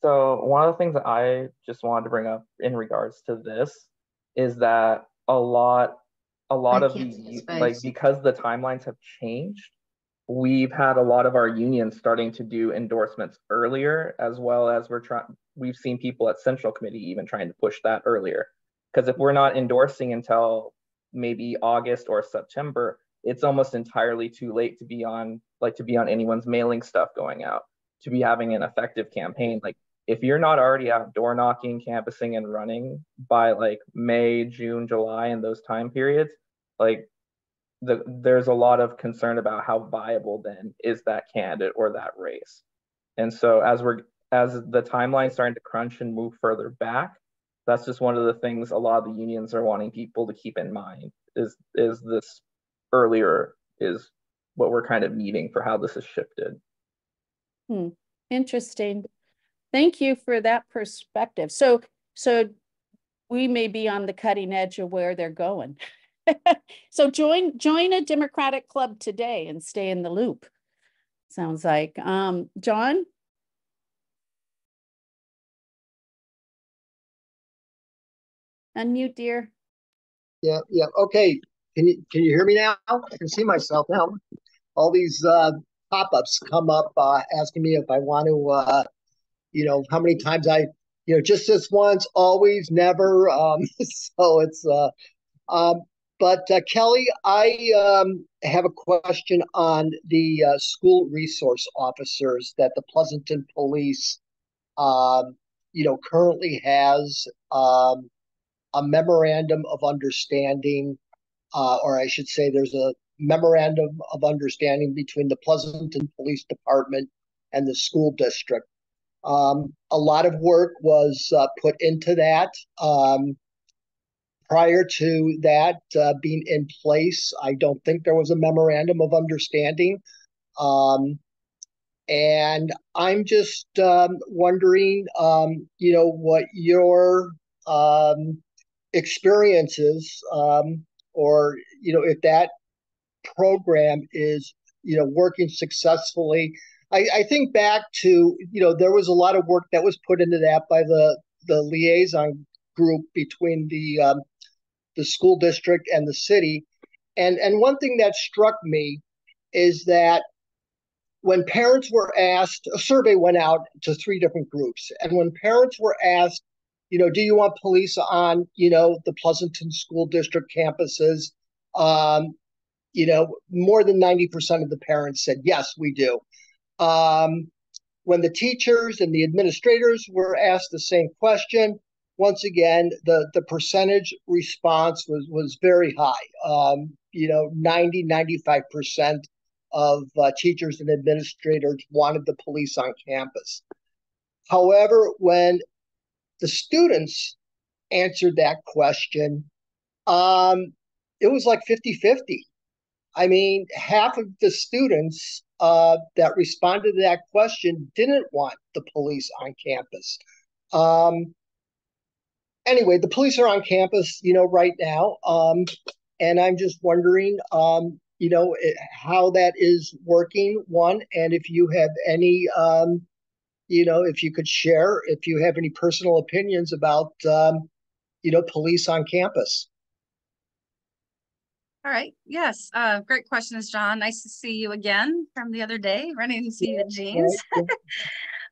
So one of the things that I just wanted to bring up in regards to this is that a lot, a lot I of can't see his the, like, because the timelines have changed, we've had a lot of our unions starting to do endorsements earlier, as well as we're trying, we've seen people at central committee even trying to push that earlier. Because if we're not endorsing until maybe August or September, it's almost entirely too late to be on like to be on anyone's mailing stuff going out, to be having an effective campaign. Like if you're not already out door knocking, canvassing, and running by like May, June, July, and those time periods, like the, there's a lot of concern about how viable then is that candidate or that race. And so as we're as the timeline starting to crunch and move further back, that's just one of the things a lot of the unions are wanting people to keep in mind is is this earlier is what we're kind of needing for how this is shifted. Hmm. Interesting. Thank you for that perspective. So, so we may be on the cutting edge of where they're going. (laughs) so join join a Democratic club today and stay in the loop. Sounds like um, John. Unmute, dear. Yeah, yeah. Okay. Can you can you hear me now? I can see myself now. All these uh, pop-ups come up uh, asking me if I want to, uh, you know, how many times I, you know, just this once, always, never. Um, (laughs) so it's, uh, um, but uh, Kelly, I um, have a question on the uh, school resource officers that the Pleasanton Police, um, you know, currently has um, a memorandum of understanding, uh, or I should say, there's a memorandum of understanding between the Pleasanton Police Department and the school district. Um, a lot of work was uh, put into that. Prior to that uh, being in place, I don't think there was a memorandum of understanding. Um, and I'm just um, wondering, um, you know, what your um, experiences, um, or you know, if that program is you know working successfully. I, I think back to you know there was a lot of work that was put into that by the the liaison group between the um, the school district and the city, and and one thing that struck me is that when parents were asked, a survey went out to three different groups, and when parents were asked, you know, do you want police on you know the Pleasanton School District campuses? Um, you know, more than 90% of the parents said, yes, we do. Um, when the teachers and the administrators were asked the same question, once again, the, the percentage response was, was very high. Um, you know, 90, 95% of uh, teachers and administrators wanted the police on campus. However, when the students answered that question, um, it was like 50 50. I mean, half of the students uh, that responded to that question didn't want the police on campus. Um, anyway, the police are on campus, you know, right now, um, and I'm just wondering, um, you know, how that is working. One, and if you have any, um, you know, if you could share, if you have any personal opinions about, um, you know, police on campus. All right. Yes. Uh, great questions, John. Nice to see you again from the other day. Running to see you Jeans. (laughs)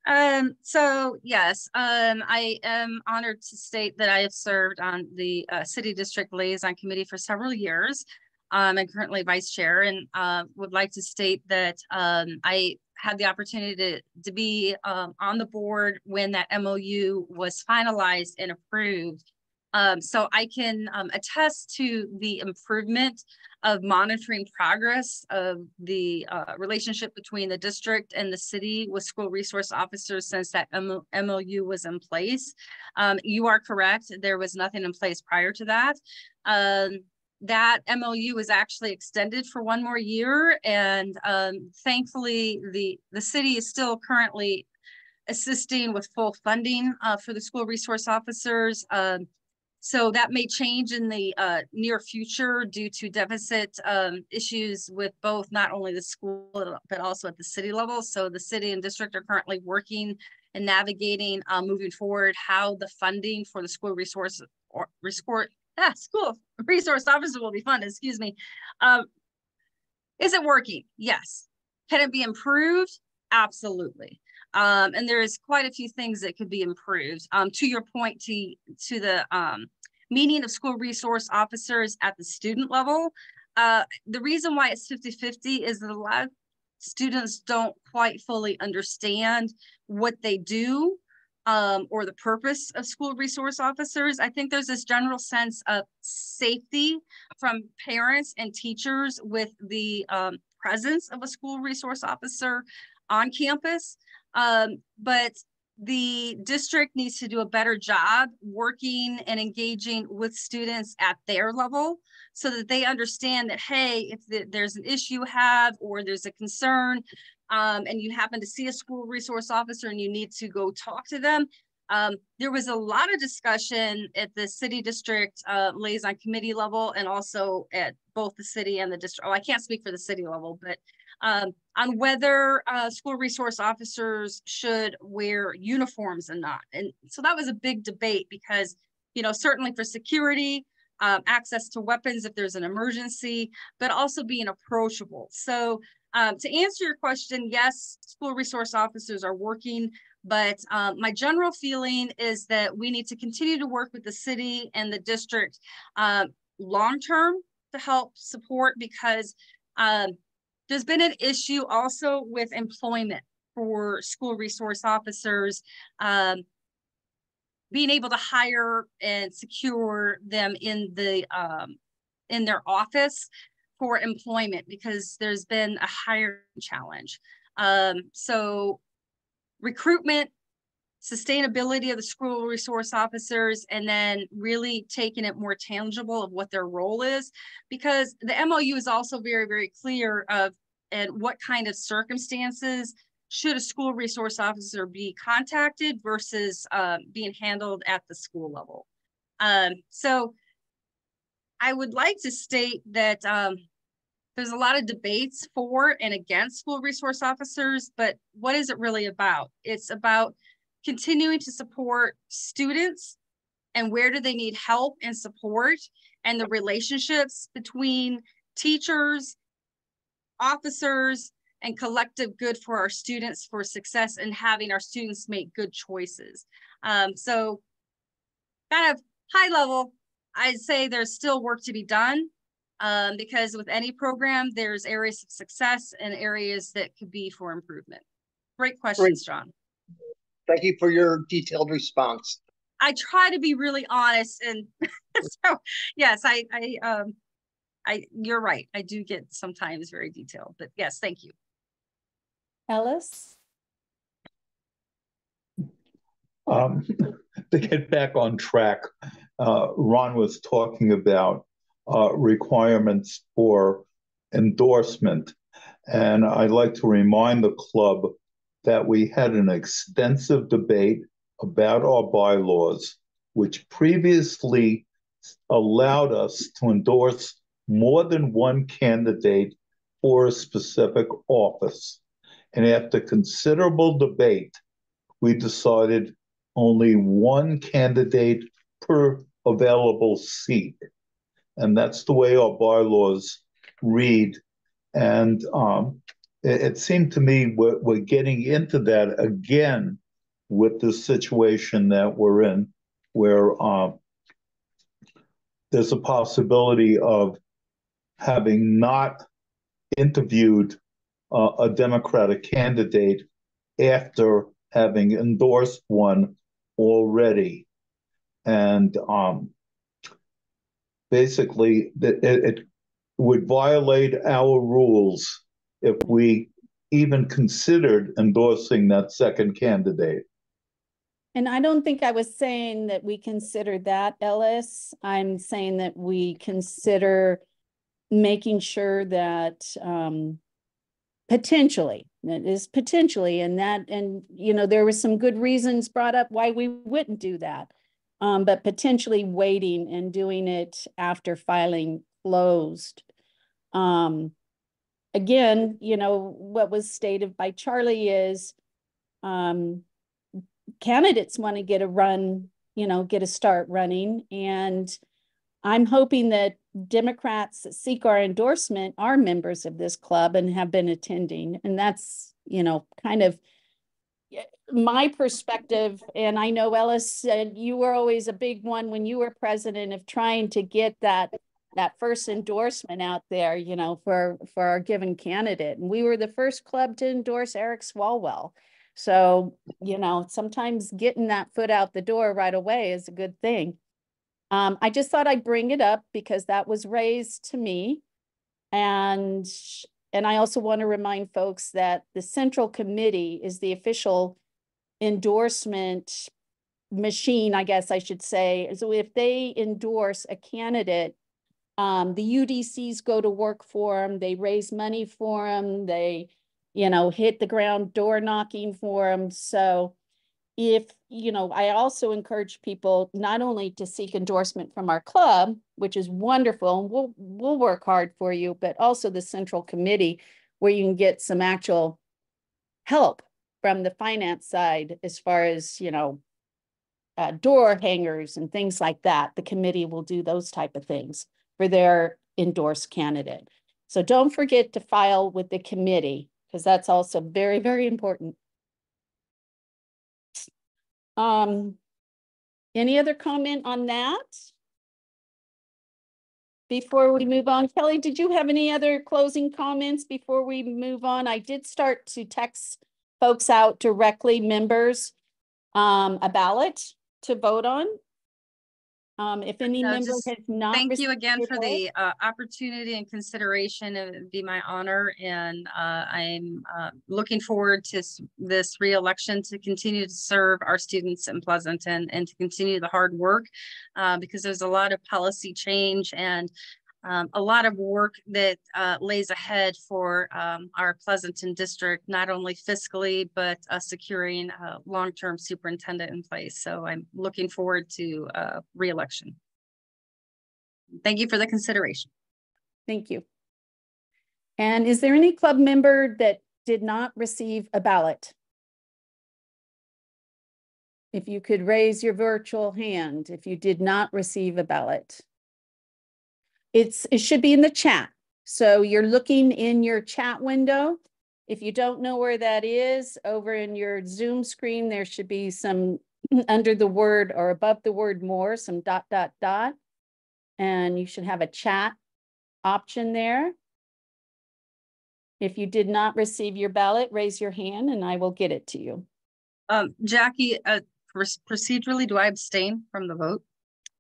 um, so yes, um, I am honored to state that I have served on the uh, City District Liaison Committee for several years. Um, I'm currently vice chair and uh, would like to state that um, I had the opportunity to, to be um, on the board when that MOU was finalized and approved um, so I can um, attest to the improvement of monitoring progress of the uh, relationship between the district and the city with school resource officers since that MOU was in place. Um, you are correct. There was nothing in place prior to that. Um, that MOU was actually extended for one more year. And um, thankfully, the, the city is still currently assisting with full funding uh, for the school resource officers. Um, so that may change in the uh, near future due to deficit um, issues with both not only the school, but also at the city level. So the city and district are currently working and navigating uh, moving forward how the funding for the school resource or (laughs) ah, school resource officer will be funded, excuse me. Um, is it working? Yes. Can it be improved? Absolutely. Um, and there's quite a few things that could be improved. Um, to your point, to to the um, meaning of school resource officers at the student level, uh, the reason why it's 50-50 is that a lot of students don't quite fully understand what they do um, or the purpose of school resource officers. I think there's this general sense of safety from parents and teachers with the um, presence of a school resource officer on campus. Um, but the district needs to do a better job working and engaging with students at their level so that they understand that, hey, if the, there's an issue you have or there's a concern um, and you happen to see a school resource officer and you need to go talk to them, um, there was a lot of discussion at the city district uh, liaison committee level and also at both the city and the district. Oh, I can't speak for the city level, but um, on whether uh, school resource officers should wear uniforms and not. And so that was a big debate because, you know, certainly for security, um, access to weapons if there's an emergency, but also being approachable. So um, to answer your question, yes, school resource officers are working, but um, my general feeling is that we need to continue to work with the city and the district um, long term to help support because um, there's been an issue also with employment for school resource officers, um, being able to hire and secure them in the um, in their office for employment because there's been a hiring challenge. Um, so recruitment, sustainability of the school resource officers, and then really taking it more tangible of what their role is, because the MOU is also very, very clear of and what kind of circumstances should a school resource officer be contacted versus uh, being handled at the school level. Um, so I would like to state that um, there's a lot of debates for and against school resource officers, but what is it really about? It's about continuing to support students and where do they need help and support and the relationships between teachers, officers, and collective good for our students for success and having our students make good choices. Um, so kind of high level, I'd say there's still work to be done um, because with any program, there's areas of success and areas that could be for improvement. Great questions, John. Thank you for your detailed response. I try to be really honest and (laughs) so yes, I, I, um, I, you're right. I do get sometimes very detailed, but yes, thank you. Ellis? Um, (laughs) to get back on track, uh, Ron was talking about uh, requirements for endorsement. And I'd like to remind the club that we had an extensive debate about our bylaws, which previously allowed us to endorse more than one candidate for a specific office. And after considerable debate, we decided only one candidate per available seat. And that's the way our bylaws read. And um, it, it, seemed to me we're, we're getting into that again with the situation that we're in, where uh, there's a possibility of having not interviewed uh, a Democratic candidate after having endorsed one already. And um, basically, it, it would violate our rules if we even considered endorsing that second candidate. And I don't think I was saying that we considered that, Ellis. I'm saying that we consider making sure that um, potentially that is potentially and that and you know there was some good reasons brought up why we wouldn't do that um, but potentially waiting and doing it after filing closed um, again you know what was stated by charlie is um, candidates want to get a run you know get a start running and I'm hoping that Democrats that seek our endorsement are members of this club and have been attending. And that's, you know, kind of my perspective. And I know Ellis said you were always a big one when you were president of trying to get that that first endorsement out there, you know, for for our given candidate. And we were the first club to endorse Eric Swalwell. So, you know, sometimes getting that foot out the door right away is a good thing. Um, I just thought I'd bring it up because that was raised to me. And and I also want to remind folks that the central committee is the official endorsement machine, I guess I should say. So if they endorse a candidate, um, the UDCs go to work for them, they raise money for them, they, you know, hit the ground door knocking for them. So if, you know, I also encourage people not only to seek endorsement from our club, which is wonderful, and we'll, we'll work hard for you, but also the central committee where you can get some actual help from the finance side as far as, you know, uh, door hangers and things like that. The committee will do those type of things for their endorsed candidate. So don't forget to file with the committee because that's also very, very important. Um, any other comment on that? Before we move on, Kelly, did you have any other closing comments before we move on? I did start to text folks out directly, members, um, a ballot to vote on. Um, if any No, member just has not. Thank you again for the uh, opportunity and consideration. It would be my honor, and uh, I'm uh, looking forward to this reelection to continue to serve our students in Pleasanton and to continue the hard work uh, because there's a lot of policy change and um, a lot of work that uh, lays ahead for um, our Pleasanton district, not only fiscally, but uh, securing a long-term superintendent in place. So I'm looking forward to uh, reelection. Thank you for the consideration. Thank you. And is there any club member that did not receive a ballot? If you could raise your virtual hand if you did not receive a ballot. It's, it should be in the chat. So you're looking in your chat window. If you don't know where that is, over in your Zoom screen, there should be some (clears throat) under the word or above the word more, some dot, dot, dot. And you should have a chat option there. If you did not receive your ballot, raise your hand and I will get it to you. Um, Jackie, uh, procedurally, do I abstain from the vote?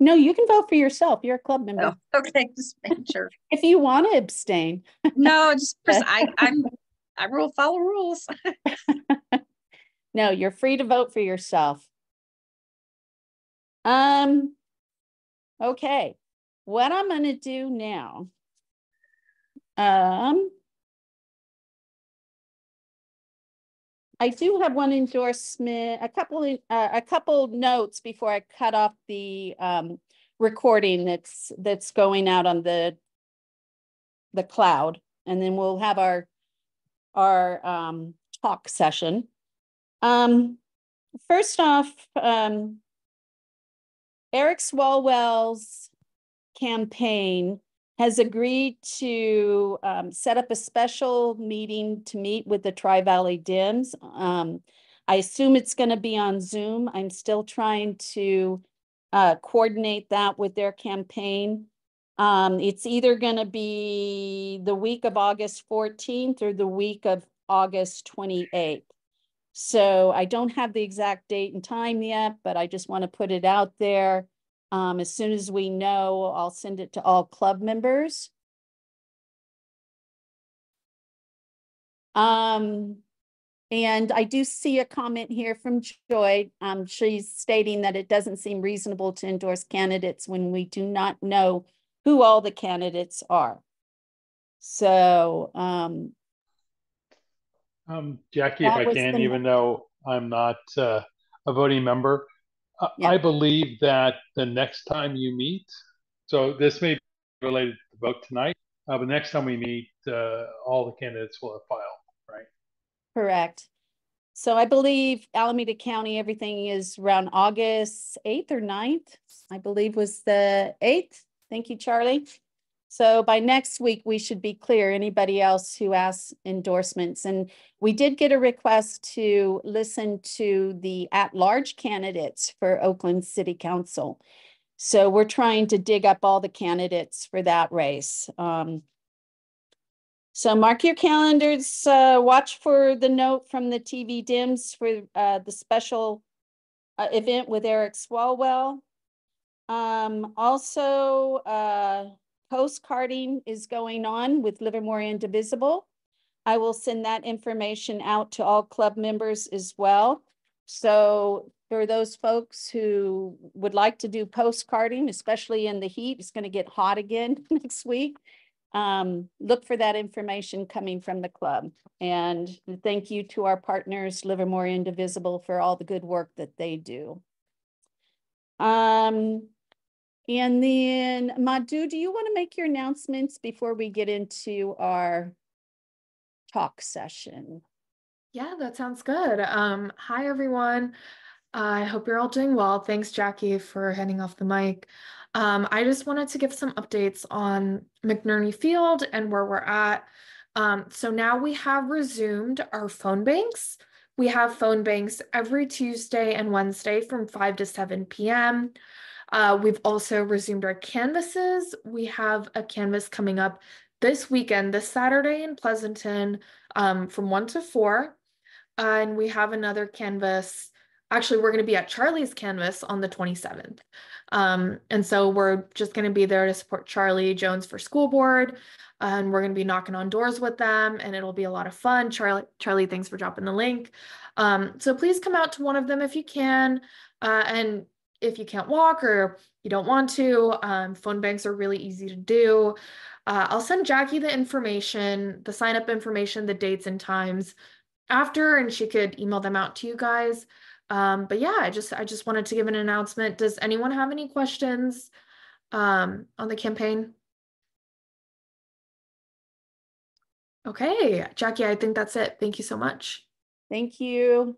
No, you can vote for yourself. You're a club member. Oh, (laughs) okay, just making sure. If you want to abstain. No, just, (laughs) I, I'm, I rule, follow rules. (laughs) No, you're free to vote for yourself. Um, okay, what I'm gonna do now. Um. I do have one endorsement, a couple, uh, a couple notes before I cut off the, um, recording that's, that's going out on the, the cloud, and then we'll have our, our, um, talk session. Um, first off, um, Eric Swalwell's campaign has agreed to um, set up a special meeting to meet with the Tri-Valley Dems. Um, I assume it's going to be on Zoom. I'm still trying to uh, coordinate that with their campaign. Um, it's either going to be the week of August 14th or the week of August 28th. So I don't have the exact date and time yet, but I just want to put it out there. Um, as soon as we know, I'll send it to all club members. Um, and I do see a comment here from Joy. Um, she's stating that it doesn't seem reasonable to endorse candidates when we do not know who all the candidates are. So, um, Um, Jackie, if I can, even though I'm not uh, a voting member, Yeah. I believe that the next time you meet, so this may be related to the vote tonight, uh, but next time we meet, uh, all the candidates will have filed, right? Correct. So I believe Alameda County, everything is around August eighth or 9th, I believe was the eighth. Thank you, Charlie. So by next week, we should be clear, anybody else who asks endorsements. And we did get a request to listen to the at-large candidates for Oakland City Council. So we're trying to dig up all the candidates for that race. Um, so mark your calendars, uh, watch for the note from the TV Dems for uh, the special uh, event with Eric Swalwell. Um, also, uh, postcarding is going on with Livermore Indivisible. I will send that information out to all club members as well. So for those folks who would like to do postcarding, especially in the heat, it's going to get hot again (laughs) next week. Um, look for that information coming from the club. And thank you to our partners, Livermore Indivisible, for all the good work that they do. Um, and then Madhu, do you want to make your announcements before we get into our talk session? Yeah, that sounds good. Um, hi, everyone. I hope you're all doing well. Thanks, Jackie, for handing off the mic. Um, I just wanted to give some updates on McNerney Field and where we're at. Um, so now we have resumed our phone banks. We have phone banks every Tuesday and Wednesday from 5 to 7 p.m. Uh, we've also resumed our canvases. We have a canvas coming up this weekend, this Saturday in Pleasanton um, from 1 to 4. Uh, and we have another canvas. Actually, we're going to be at Charlie's canvas on the 27th. Um, and so we're just going to be there to support Charlie Jones for school board. and we're going to be knocking on doors with them and it'll be a lot of fun. Charlie, Charlie, thanks for dropping the link. Um, so please come out to one of them if you can. Uh, and if you can't walk or you don't want to, um, phone banks are really easy to do. Uh, I'll send Jackie the information, the sign up information, the dates and times after, and she could email them out to you guys. Um, but yeah, I just I just wanted to give an announcement. Does anyone have any questions um, on the campaign? Okay, Jackie, I think that's it. Thank you so much. Thank you.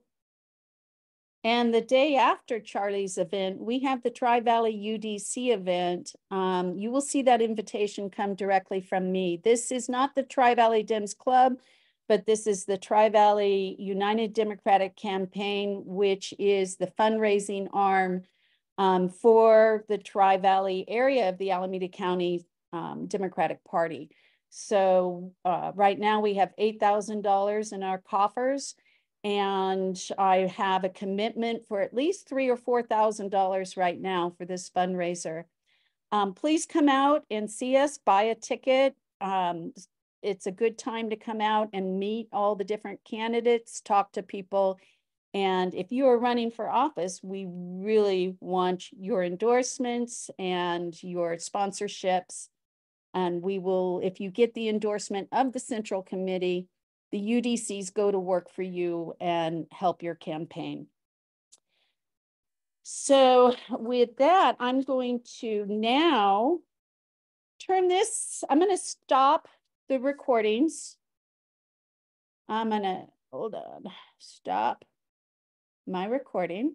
And the day after Charlie's event, we have the Tri Valley UDC event. Um, you will see that invitation come directly from me. This is not the Tri Valley Dems Club, but this is the Tri Valley United Democratic Campaign, which is the fundraising arm um, for the Tri Valley area of the Alameda County um, Democratic Party. So uh, right now we have $8,000 in our coffers and I have a commitment for at least three or four thousand dollars right now for this fundraiser. Um, please come out and see us, buy a ticket. Um, it's a good time to come out and meet all the different candidates, talk to people. And if you are running for office, we really want your endorsements and your sponsorships. And we will, if you get the endorsement of the Central Committee, the UDCs go to work for you and help your campaign. So with that, I'm going to now turn this, I'm going to stop the recordings. I'm going to, hold on, stop my recording.